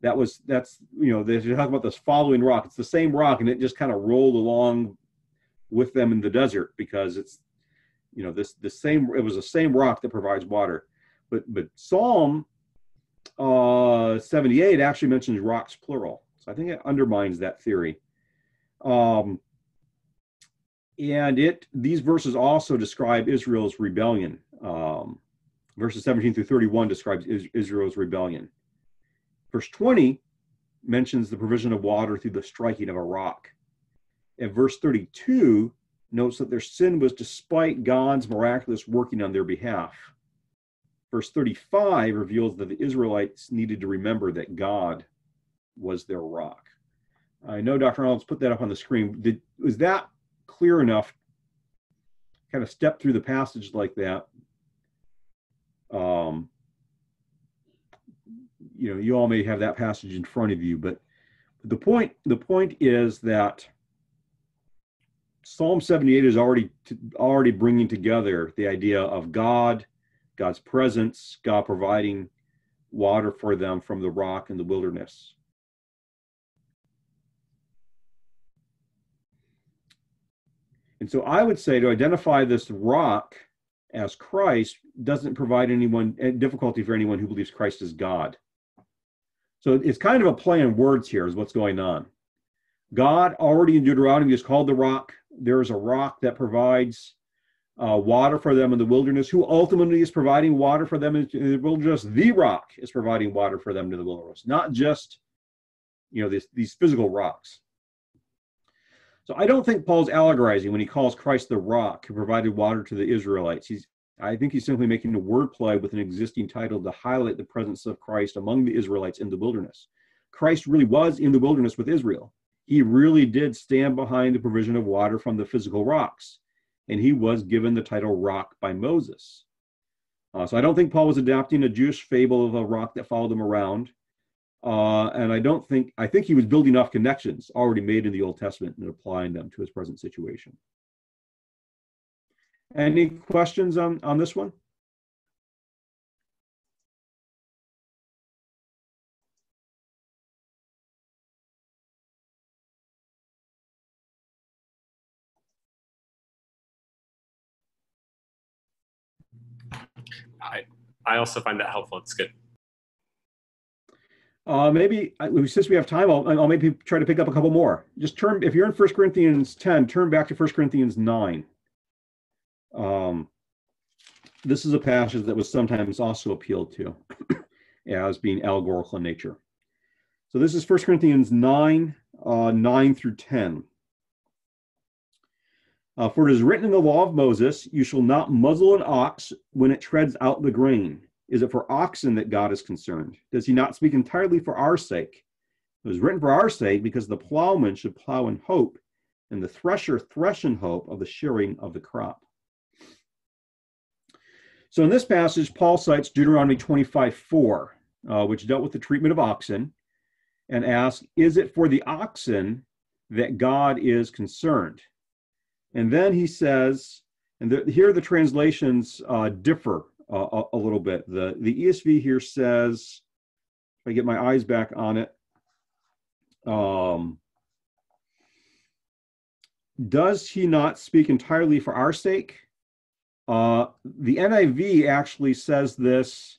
That was, that's, you know, they talk about this following rock. It's the same rock and it just kind of rolled along with them in the desert because it's, you know, this, the same, it was the same rock that provides water. But, but Psalm uh, 78 actually mentions rocks plural. So I think it undermines that theory. Um, and it these verses also describe Israel's rebellion. Um, verses 17 through 31 describes Israel's rebellion. Verse 20 mentions the provision of water through the striking of a rock. And verse 32 notes that their sin was despite God's miraculous working on their behalf. Verse 35 reveals that the Israelites needed to remember that God was their rock. I know Dr. Arnold's put that up on the screen. Did, was that clear enough? Kind of step through the passage like that. Um, you know, you all may have that passage in front of you, but the point the point is that Psalm 78 is already already bringing together the idea of God God's presence, God providing water for them from the rock in the wilderness. And so I would say to identify this rock as Christ doesn't provide anyone eh, difficulty for anyone who believes Christ is God. So it's kind of a play on words here, is what's going on. God already in Deuteronomy is called the rock. There is a rock that provides uh, water for them in the wilderness, who ultimately is providing water for them in the wilderness. The rock is providing water for them in the wilderness, not just, you know, this, these physical rocks. So I don't think Paul's allegorizing when he calls Christ the rock who provided water to the Israelites. He's, I think he's simply making a wordplay with an existing title to highlight the presence of Christ among the Israelites in the wilderness. Christ really was in the wilderness with Israel. He really did stand behind the provision of water from the physical rocks and he was given the title rock by Moses. Uh, so I don't think Paul was adapting a Jewish fable of a rock that followed him around. Uh, and I don't think, I think he was building off connections already made in the Old Testament and applying them to his present situation. Any questions on, on this one? I I also find that helpful. It's good. Uh, maybe since we have time, I'll, I'll maybe try to pick up a couple more. Just turn if you're in First Corinthians 10, turn back to First Corinthians 9. Um, this is a passage that was sometimes also appealed to as being allegorical in nature. So this is First Corinthians 9, uh, 9 through 10. Uh, for it is written in the law of Moses, you shall not muzzle an ox when it treads out the grain. Is it for oxen that God is concerned? Does he not speak entirely for our sake? It was written for our sake because the plowman should plow in hope, and the thresher thresh in hope of the shearing of the crop. So in this passage, Paul cites Deuteronomy 25 4, uh, which dealt with the treatment of oxen, and asks, Is it for the oxen that God is concerned? And then he says, and the, here the translations uh, differ uh, a, little bit. The, the ESV here says, if I get my eyes back on it, um, does he not speak entirely for our sake? Uh, the NIV actually says this,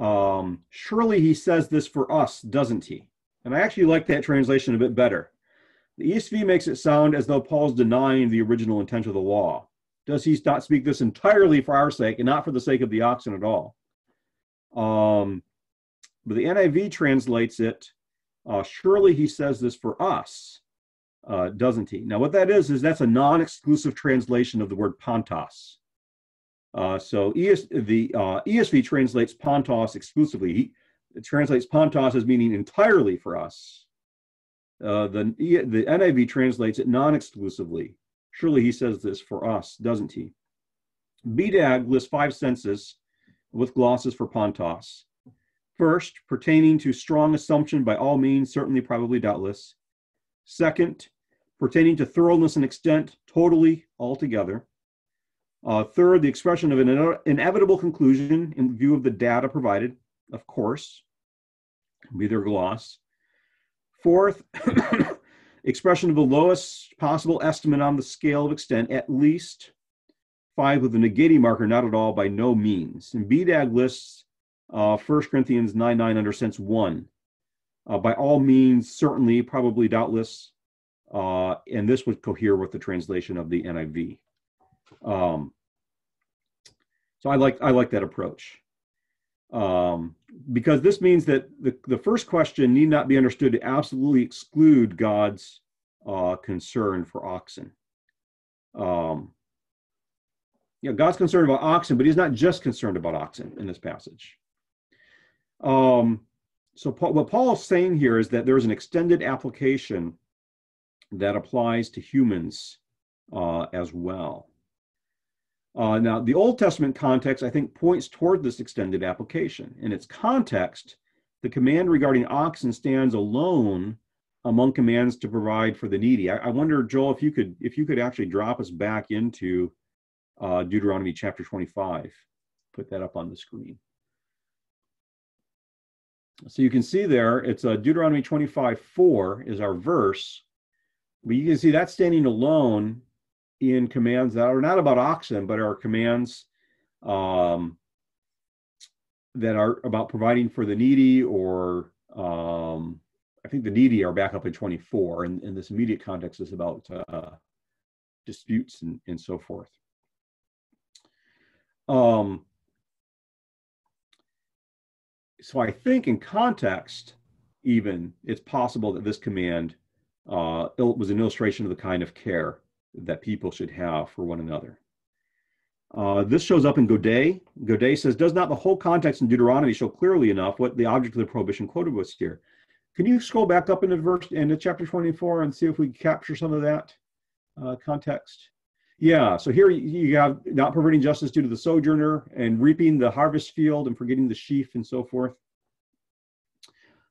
um, surely he says this for us, doesn't he? And I actually like that translation a bit better. The ESV makes it sound as though Paul's denying the original intent of the law. Does he not speak this entirely for our sake and not for the sake of the oxen at all? Um, but the NIV translates it, uh, surely he says this for us, uh, doesn't he? Now, what that is, is that's a non exclusive translation of the word pantos. Uh, so ES, the uh, ESV translates pantos exclusively. It translates pantos as meaning entirely for us. Uh, the, the NIV translates it non-exclusively. Surely he says this for us, doesn't he? BDAG lists five senses with glosses for pantos. First, pertaining to strong assumption by all means, certainly, probably, doubtless. Second, pertaining to thoroughness and extent, totally, altogether. Uh, third, the expression of an ine inevitable conclusion in view of the data provided, of course, be their gloss. Fourth, expression of the lowest possible estimate on the scale of extent, at least. Five, with a negating marker, not at all, by no means. And BDAG lists uh, 1 Corinthians 9 9 under sense 1. Uh, by all means, certainly, probably, doubtless. Uh, and this would cohere with the translation of the NIV. Um, so I like I like that approach um, because this means that the, the first question need not be understood to absolutely exclude God's uh, concern for oxen. Um, you know, God's concerned about oxen, but he's not just concerned about oxen in this passage. Um, so Paul, what Paul is saying here is that there is an extended application that applies to humans uh, as well. Uh, now, the Old Testament context, I think, points toward this extended application. In its context, the command regarding oxen stands alone among commands to provide for the needy. I, I wonder, Joel, if you could if you could actually drop us back into uh, Deuteronomy chapter 25. Put that up on the screen. So you can see there, it's uh, Deuteronomy 25, 4 is our verse. But you can see that standing alone in commands that are not about oxen, but are commands um, that are about providing for the needy, or um, I think the needy are back up in 24, and, and this immediate context is about uh, disputes and, and so forth. Um, so I think in context, even it's possible that this command uh, was an illustration of the kind of care that people should have for one another. Uh, this shows up in Godet. Godet says, does not the whole context in Deuteronomy show clearly enough what the object of the prohibition quoted was here? Can you scroll back up into verse into chapter 24 and see if we capture some of that uh, context? Yeah, so here you have not perverting justice due to the sojourner and reaping the harvest field and forgetting the sheaf and so forth.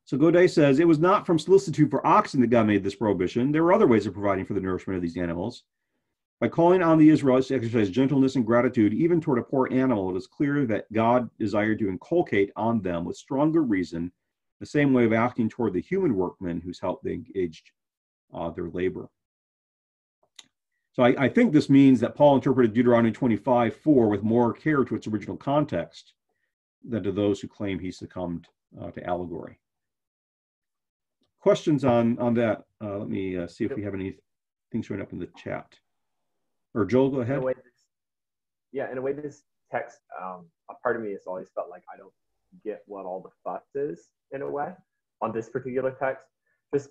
So Godet says, it was not from solicitude for oxen that God made this prohibition. There were other ways of providing for the nourishment of these animals. By calling on the Israelites to exercise gentleness and gratitude, even toward a poor animal, it is clear that God desired to inculcate on them with stronger reason the same way of acting toward the human workmen whose help they engaged uh, their labor. So I, I, think this means that Paul interpreted Deuteronomy 25 4 with more care to its original context than to those who claim he succumbed uh, to allegory. Questions on, on that? Uh, let me uh, see if we have any things showing up in the chat. Or Joel, go ahead. This, yeah, in a way, this text, um, a part of me has always felt like I don't get what all the fuss is in a way on this particular text. Just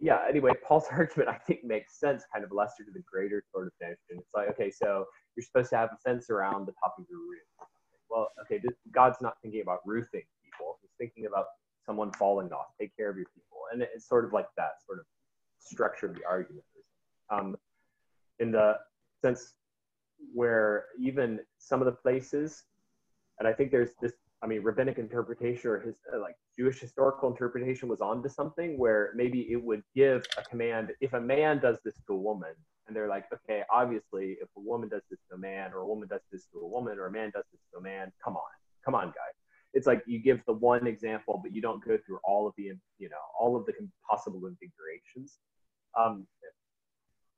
yeah, anyway, Paul's argument I think makes sense, kind of lesser to the greater sort of notion. It's like, okay, so you're supposed to have a fence around the top of your roof. Well, okay, this, God's not thinking about roofing people. He's thinking about someone falling off. Take care of your people, and it's sort of like that sort of structure of the argument. Um, in the sense where even some of the places, and I think there's this I mean, rabbinic interpretation or his uh, like Jewish historical interpretation was onto something where maybe it would give a command if a man does this to a woman, and they're like, okay, obviously, if a woman does this to a man, or a woman does this to a woman, or a man does this to a man, come on, come on, guy. It's like you give the one example, but you don't go through all of the, you know, all of the possible configurations. Um,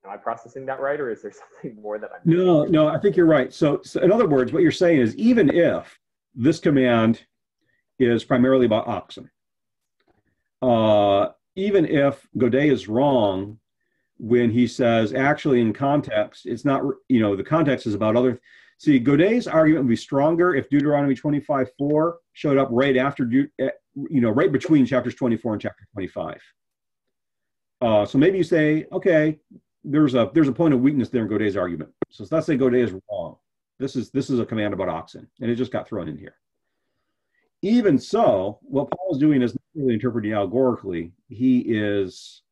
am I processing that right, or is there something more that I'm? No, no, I think you're right. So, so in other words, what you're saying is even if this command is primarily about oxen. Uh, even if Godet is wrong when he says, actually, in context, it's not, you know, the context is about other. See, Godet's argument would be stronger if Deuteronomy 25 4 showed up right after, eh, you know, right between chapters 24 and chapter 25. Uh, so maybe you say, okay, there's a there's a point of weakness there in Godet's argument. So let's say Godet is wrong. This is this is a command about oxen, and it just got thrown in here. Even so, what Paul is doing is not really interpreting allegorically. He is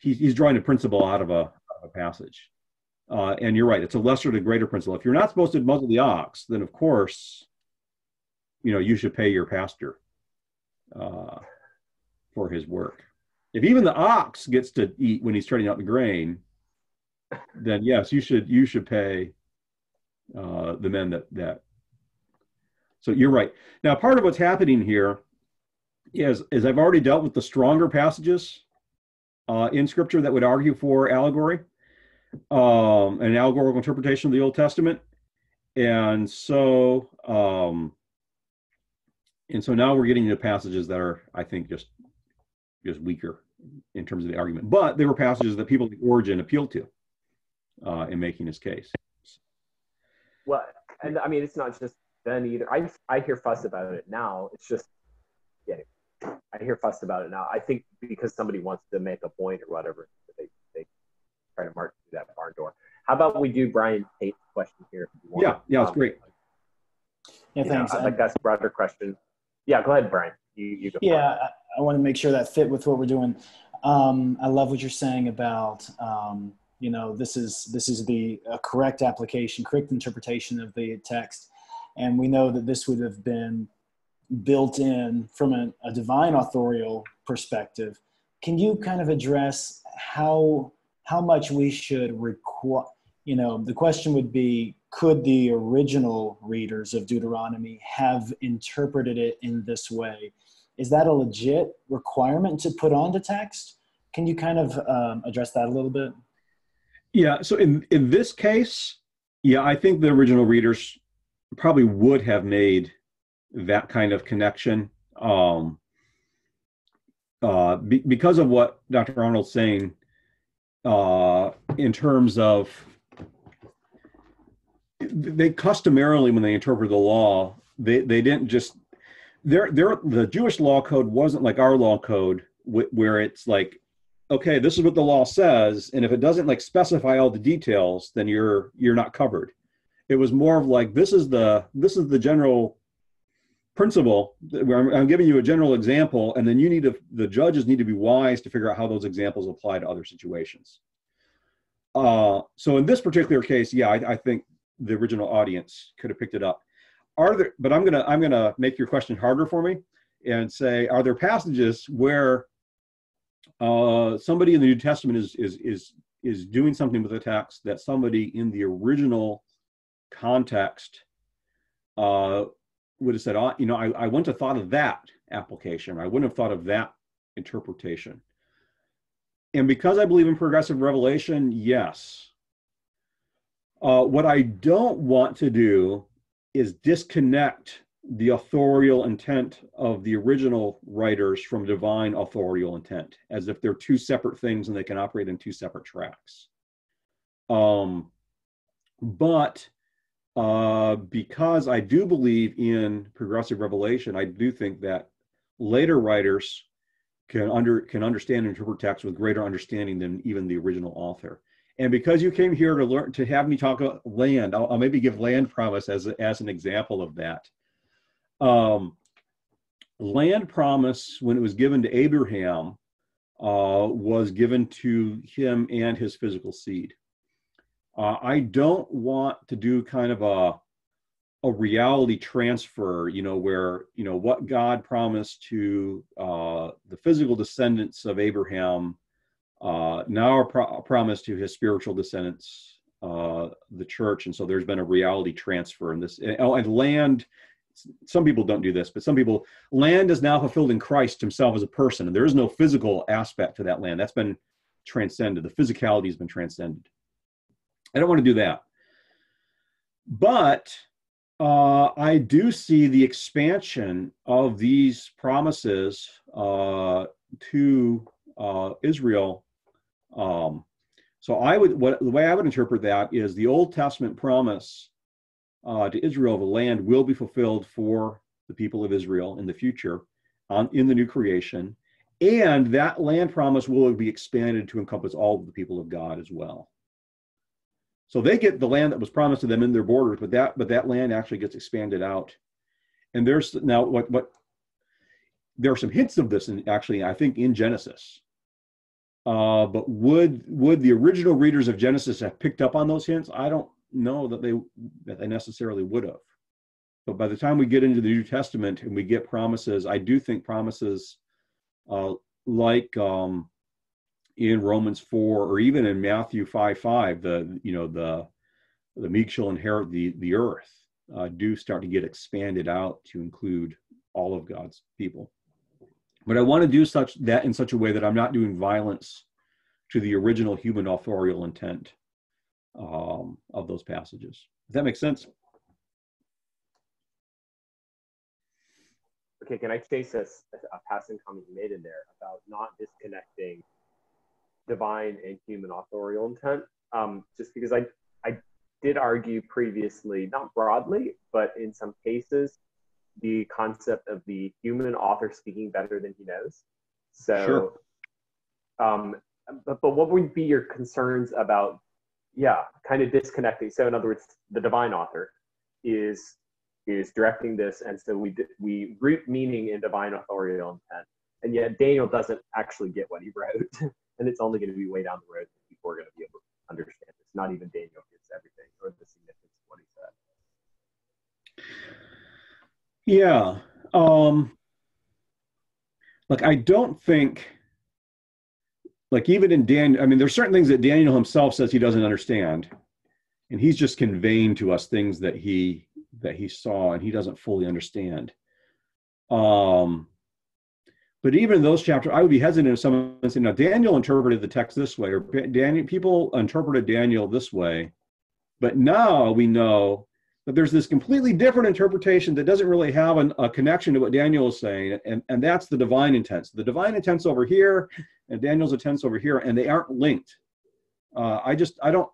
he, he's drawing a principle out of a, out of a passage. Uh, and you're right; it's a lesser to greater principle. If you're not supposed to muzzle the ox, then of course, you know you should pay your pastor uh, for his work. If even the ox gets to eat when he's turning out the grain, then yes, you should you should pay uh, the men that that. So you're right. Now, part of what's happening here is, is I've already dealt with the stronger passages uh, in Scripture that would argue for allegory, um, an allegorical interpretation of the Old Testament, and so um, and so now we're getting into passages that are, I think, just just weaker in terms of the argument. But they were passages that people like Origen appealed to uh, in making his case. Well, and I mean, it's not just then either. I I hear fuss about it now. It's just, yeah, I hear fuss about it now. I think because somebody wants to make a point or whatever, they they try to march through that barn door. How about we do Brian Pate's question here? Yeah, yeah, it's um, great. Yeah, thanks. Know, I'd like to ask a broader question. Yeah, go ahead, Brian. You, you go. Yeah, I, I want to make sure that fit with what we're doing. Um, I love what you're saying about um, you know this is this is the correct application correct interpretation of the text and we know that this would have been built in from a, a divine authorial perspective can you kind of address how how much we should require you know the question would be could the original readers of deuteronomy have interpreted it in this way is that a legit requirement to put on the text can you kind of um, address that a little bit yeah. So in in this case, yeah, I think the original readers probably would have made that kind of connection. Um, uh, be, because of what Dr. Arnold's saying, uh, in terms of they customarily, when they interpret the law, they, they didn't just their their the Jewish law code wasn't like our law code where it's like okay, this is what the law says, and if it doesn't like specify all the details, then you're you're not covered. It was more of like this is the this is the general principle. I'm, I'm giving you a general example, and then you need to the judges need to be wise to figure out how those examples apply to other situations. Uh, so in this particular case, yeah, I, I think the original audience could have picked it up. Are there? But I'm gonna I'm gonna make your question harder for me and say, are there passages where uh, somebody in the New Testament is is is is doing something with the text that somebody in the original context uh, would have said, oh, you know, I, I wouldn't have thought of that application. I wouldn't have thought of that interpretation. And because I believe in progressive revelation, yes. Uh, what I don't want to do is disconnect the authorial intent of the original writers from divine authorial intent, as if they're two separate things and they can operate in two separate tracks. Um, but uh, because I do believe in progressive revelation, I do think that later writers can under can understand and interpret text with greater understanding than even the original author. And because you came here to learn to have me talk about land, I'll, I'll maybe give land promise as as an example of that. Um, land promise, when it was given to Abraham, uh, was given to him and his physical seed. Uh, I don't want to do kind of a a reality transfer, you know, where you know what God promised to uh, the physical descendants of Abraham uh, now are pro- to his spiritual descendants, uh, the church, and so there's been a reality transfer in this. And, oh, and land. Some people don't do this, but some people land is now fulfilled in Christ Himself as a person, and there is no physical aspect to that land. That's been transcended. The physicality has been transcended. I don't want to do that, but uh, I do see the expansion of these promises uh, to uh, Israel um, so I would what the way I would interpret that is the Old Testament promise uh, to Israel of the land will be fulfilled for the people of Israel in the future on in the new creation, and that land promise will be expanded to encompass all of the people of God as well. So they get the land that was promised to them in their borders, but that but that land actually gets expanded out. And there's now what what there are some hints of this in actually I think in Genesis. Uh, but would would the original readers of Genesis have picked up on those hints? I don't know that they that they necessarily would have. But by the time we get into the New Testament and we get promises, I do think promises uh, like um, in Romans four or even in Matthew five five, the you know the the meek shall inherit the the earth, uh, do start to get expanded out to include all of God's people. But I want to do such that in such a way that I'm not doing violence to the original human authorial intent um, of those passages. Does that make sense? Okay, can I chase a, a passing comment you made in there about not disconnecting divine and human authorial intent? Um, just because I, I did argue previously, not broadly, but in some cases, the concept of the human author speaking better than he knows. So, sure. um, but, but what would be your concerns about, yeah, kind of disconnecting? So, in other words, the divine author is is directing this, and so we we root meaning in divine authorial intent, and yet Daniel doesn't actually get what he wrote, and it's only going to be way down the road that people are going to be able to understand this. Not even Daniel gets everything or the significance of what he said. Yeah. Um, like, I don't think, like, even in Daniel, I mean, there's certain things that Daniel himself says he doesn't understand. And he's just conveying to us things that he that he saw and he doesn't fully understand. Um, but even in those chapters, I would be hesitant if someone said, "Now Daniel interpreted the text this way," or Daniel people interpreted Daniel this way. But now we know but there's this completely different interpretation that doesn't really have an, a connection to what Daniel is saying, and, and that's the divine intent. The divine intent's over here, and Daniel's intent's over here, and they aren't linked. Uh, I just I don't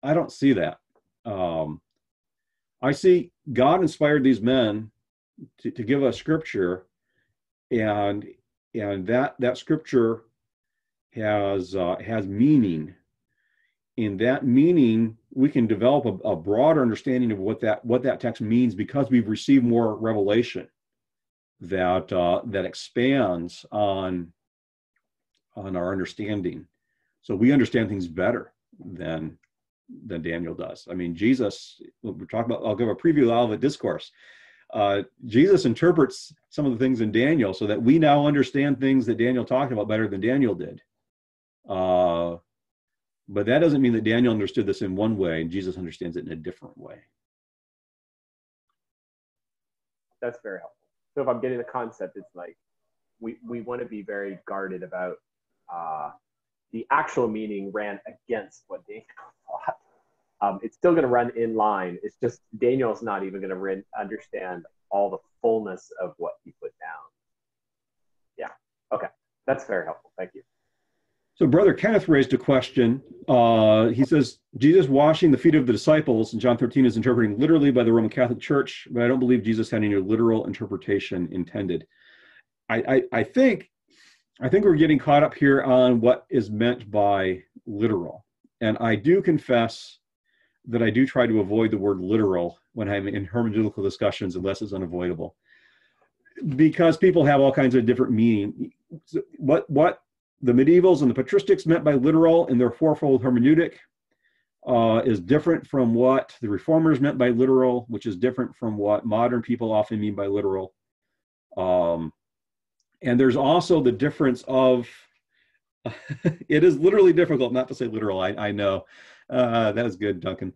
I don't see that. Um, I see God inspired these men to, to give us scripture, and and that that scripture has uh, has meaning. In that meaning we can develop a, a, broader understanding of what that what that text means because we've received more revelation that uh, that expands on on our understanding. So we understand things better than than Daniel does. I mean, Jesus. We're talking about. I'll give a preview of the Discourse. Uh, Jesus interprets some of the things in Daniel so that we now understand things that Daniel talked about better than Daniel did. Uh, But that doesn't mean that Daniel understood this in one way and Jesus understands it in a different way. That's very helpful. So if I'm getting the concept, it's like we, we want to be very guarded about uh, the actual meaning ran against what Daniel thought. Um, it's still going to run in line. It's just Daniel's not even going to understand all the fullness of what he put down. Yeah. Okay. That's very helpful. Thank you. So, Brother Kenneth raised a question. Uh, he says, Jesus washing the feet of the disciples in John 13 is interpreting literally by the Roman Catholic Church, but I don't believe Jesus had any literal interpretation intended. I, I, I think I think we're getting caught up here on what is meant by literal. And I do confess that I do try to avoid the word literal when I'm in hermeneutical discussions unless it's unavoidable. Because people have all kinds of different meaning. What what the medievals and the patristics meant by literal in their fourfold hermeneutic uh, is different from what the reformers meant by literal, which is different from what modern people often mean by literal. Um, and there's also the difference of it is literally difficult not to say literal. I, I know uh, that was good, Duncan.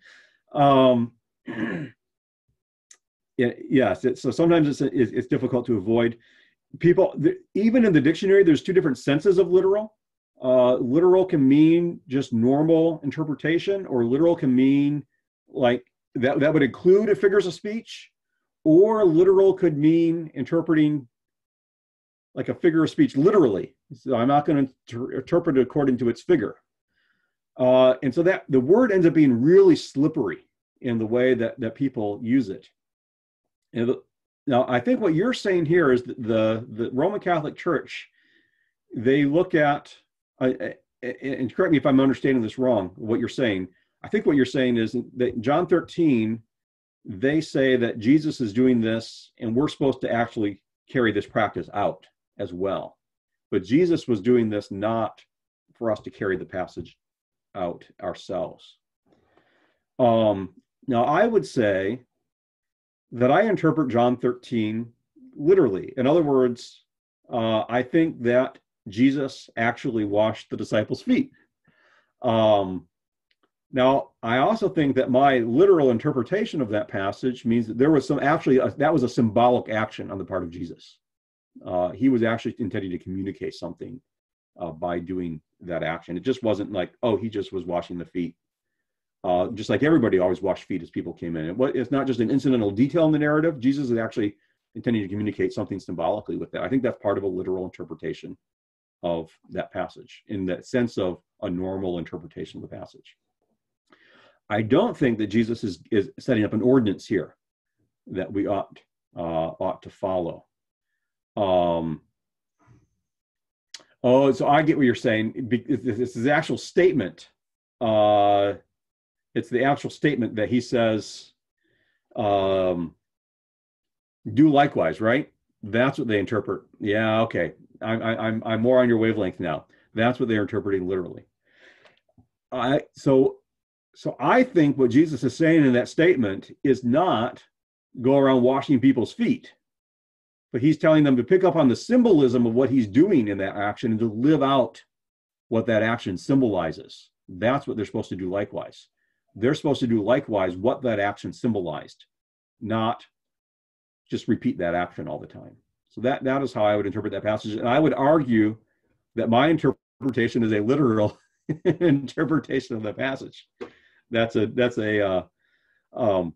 Um, yeah, yes, it, so sometimes it's, it's difficult to avoid people the, even in the dictionary there's two different senses of literal. Uh, literal can mean just normal interpretation or literal can mean like that that would include a figures of speech or literal could mean interpreting like a figure of speech literally. So i'm not going to interpret it according to its figure. Uh, and so that the word ends up being really slippery in the way that that people use it. And now, I think what you're saying here is that the, the Roman Catholic Church, they look at, uh, and correct me if I'm understanding this wrong, what you're saying. I think what you're saying is that John 13, they say that Jesus is doing this and we're supposed to actually carry this practice out as well. But Jesus was doing this not for us to carry the passage out ourselves. Um, now, I would say that I interpret John 13 literally. In other words, uh, I think that Jesus actually washed the disciples' feet. Um, now, I also think that my literal interpretation of that passage means that there was some actually, a, that was a symbolic action on the part of Jesus. Uh, he was actually intending to communicate something uh, by doing that action. It just wasn't like, oh, he just was washing the feet uh, just like everybody always washed feet as people came in. it's not just an incidental detail in the narrative. Jesus is actually intending to communicate something symbolically with that. I think that's part of a literal interpretation of that passage in that sense of a normal interpretation of the passage. I don't think that Jesus is, is setting up an ordinance here that we ought uh, ought to follow. Um, oh, so I get what you're saying. This is the actual statement uh, it's the actual statement that he says, um, do likewise, right? That's what they interpret. Yeah, okay. I, I, I'm I'm more on your wavelength now. That's what they're interpreting literally. I so so I think what Jesus is saying in that statement is not go around washing people's feet, but he's telling them to pick up on the symbolism of what he's doing in that action and to live out what that action symbolizes. That's what they're supposed to do likewise they're supposed to do likewise what that action symbolized, not just repeat that action all the time. So that that is how I would interpret that passage, and I would argue that my interpretation is a literal interpretation of the passage. That's a that's a uh, um,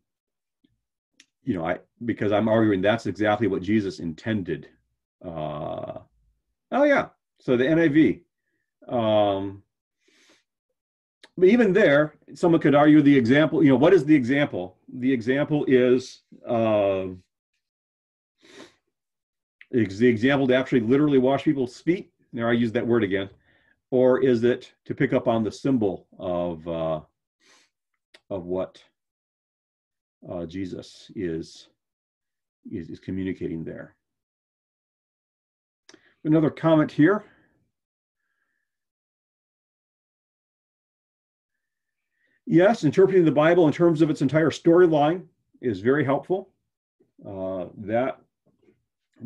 you know I because I'm arguing that's exactly what Jesus intended. Uh, oh yeah, so the NIV. Um, but even there, someone could argue the example, you know, what is the example? The example is, uh, is the example to actually literally wash people's feet? There, I use that word again. Or is it to pick up on the symbol of, uh, of what uh, Jesus is, is, is communicating there? Another comment here. Yes, interpreting the Bible in terms of its entire storyline is very helpful. Uh, that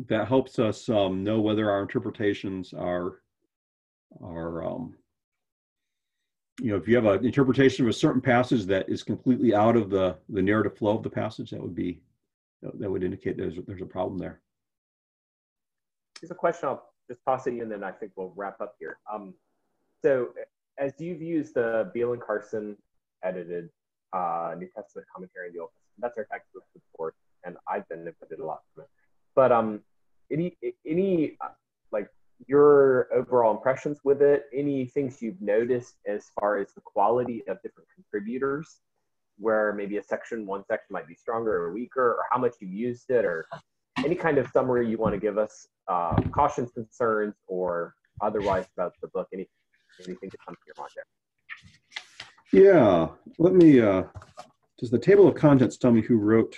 that helps us um, know whether our interpretations are are um, you know, if you have an interpretation of a certain passage that is completely out of the the narrative flow of the passage, that would be that would indicate there's there's a problem there. Here's a question I'll just toss at you, and then I think we'll wrap up here. Um, so, as you've used the Beale and Carson edited uh, New Testament commentary in the Old Testament, that's our textbook support, and I've benefited a lot from it. But um, any any uh, like your overall impressions with it, any things you've noticed as far as the quality of different contributors, where maybe a section, one section might be stronger or weaker, or how much you've used it, or any kind of summary you want to give us, uh, cautions, concerns, or otherwise about the book, any, anything that comes to your mind there. Yeah, let me, uh, does the table of contents tell me who wrote?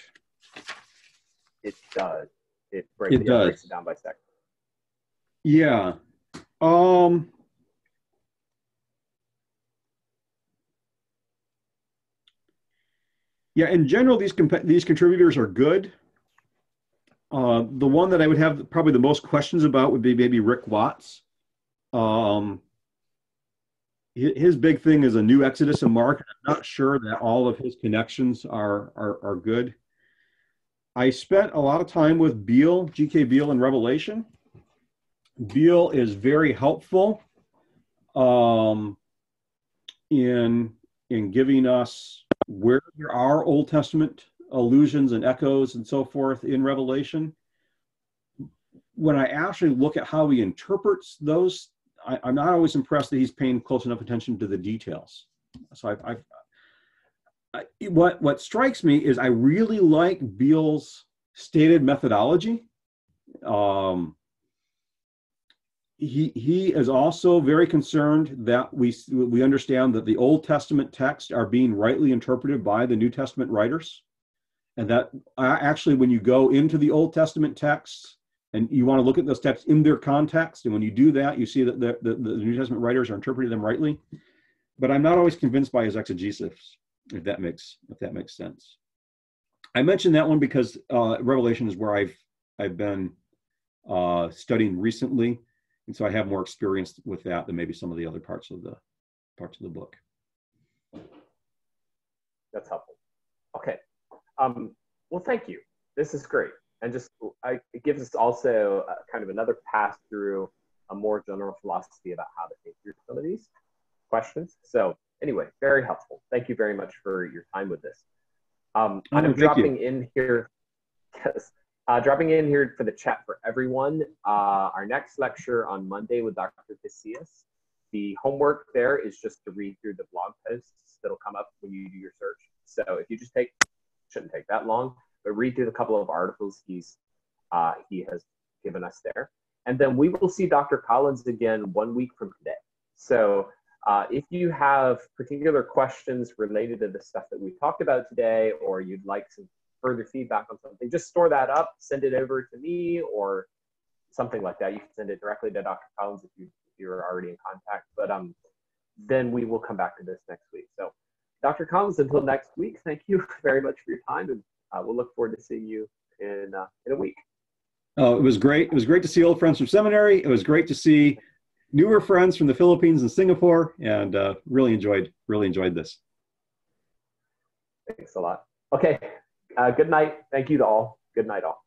It does. It breaks it, does. breaks it down by section. Yeah. Um, yeah, in general, these these contributors are good. Uh, the one that I would have probably the most questions about would be maybe Rikk Watts. Um, his big thing is a new Exodus and Mark. I'm not sure that all of his connections are, are, are good. I spent a lot of time with Beale, G.K. Beale in Revelation. Beale is very helpful um, in, in giving us where there are Old Testament allusions and echoes and so forth in Revelation. When I actually look at how he interprets those, I, am not always impressed that he's paying close enough attention to the details. So I've, I've I, what what strikes me is I really like Beale's stated methodology. Um, he he is also very concerned that we we understand that the Old Testament texts are being rightly interpreted by the New Testament writers, and that uh, actually when you go into the Old Testament texts and you want to look at those texts in their context, and when you do that, you see that the, the, the New Testament writers are interpreting them rightly. But I'm not always convinced by his exegesis if that makes if that makes sense. I mentioned that one because uh, Revelation is where I've I've been uh, studying recently, and so I have more experience with that than maybe some of the other parts of the parts of the book. That's helpful. Okay. Um, well, thank you. This is great, and just I, it gives us also uh, kind of another pass through a more general philosophy about how to think through some of these questions. So anyway, very helpful. Thank you very much for your time with this. Um, oh, I'm dropping you. in here, yes, uh, dropping in here for the chat for everyone. Uh, our next lecture on Monday with Dr. Casillas. The homework there is just to read through the blog posts that'll come up when you do your search. So if you just take, shouldn't take that long, read through the couple of articles he's uh, he has given us there. And then we will see Dr. Collins again one week from today. So uh, if you have particular questions related to the stuff that we talked about today, or you'd like some further feedback on something, just store that up, send it over to me, or something like that. You can send it directly to Dr. Collins if, you, if you're already in contact. But um, then we will come back to this next week. So, Dr. Collins, until next week, thank you very much for your time, and we'll look forward to seeing you in uh, in a week. Oh, it was great. It was great to see old friends from seminary. It was great to see newer friends from the Philippines and Singapore, and uh, really enjoyed really enjoyed this. Thanks a lot. Okay. Uh, good night. Thank you to all. Good night, all.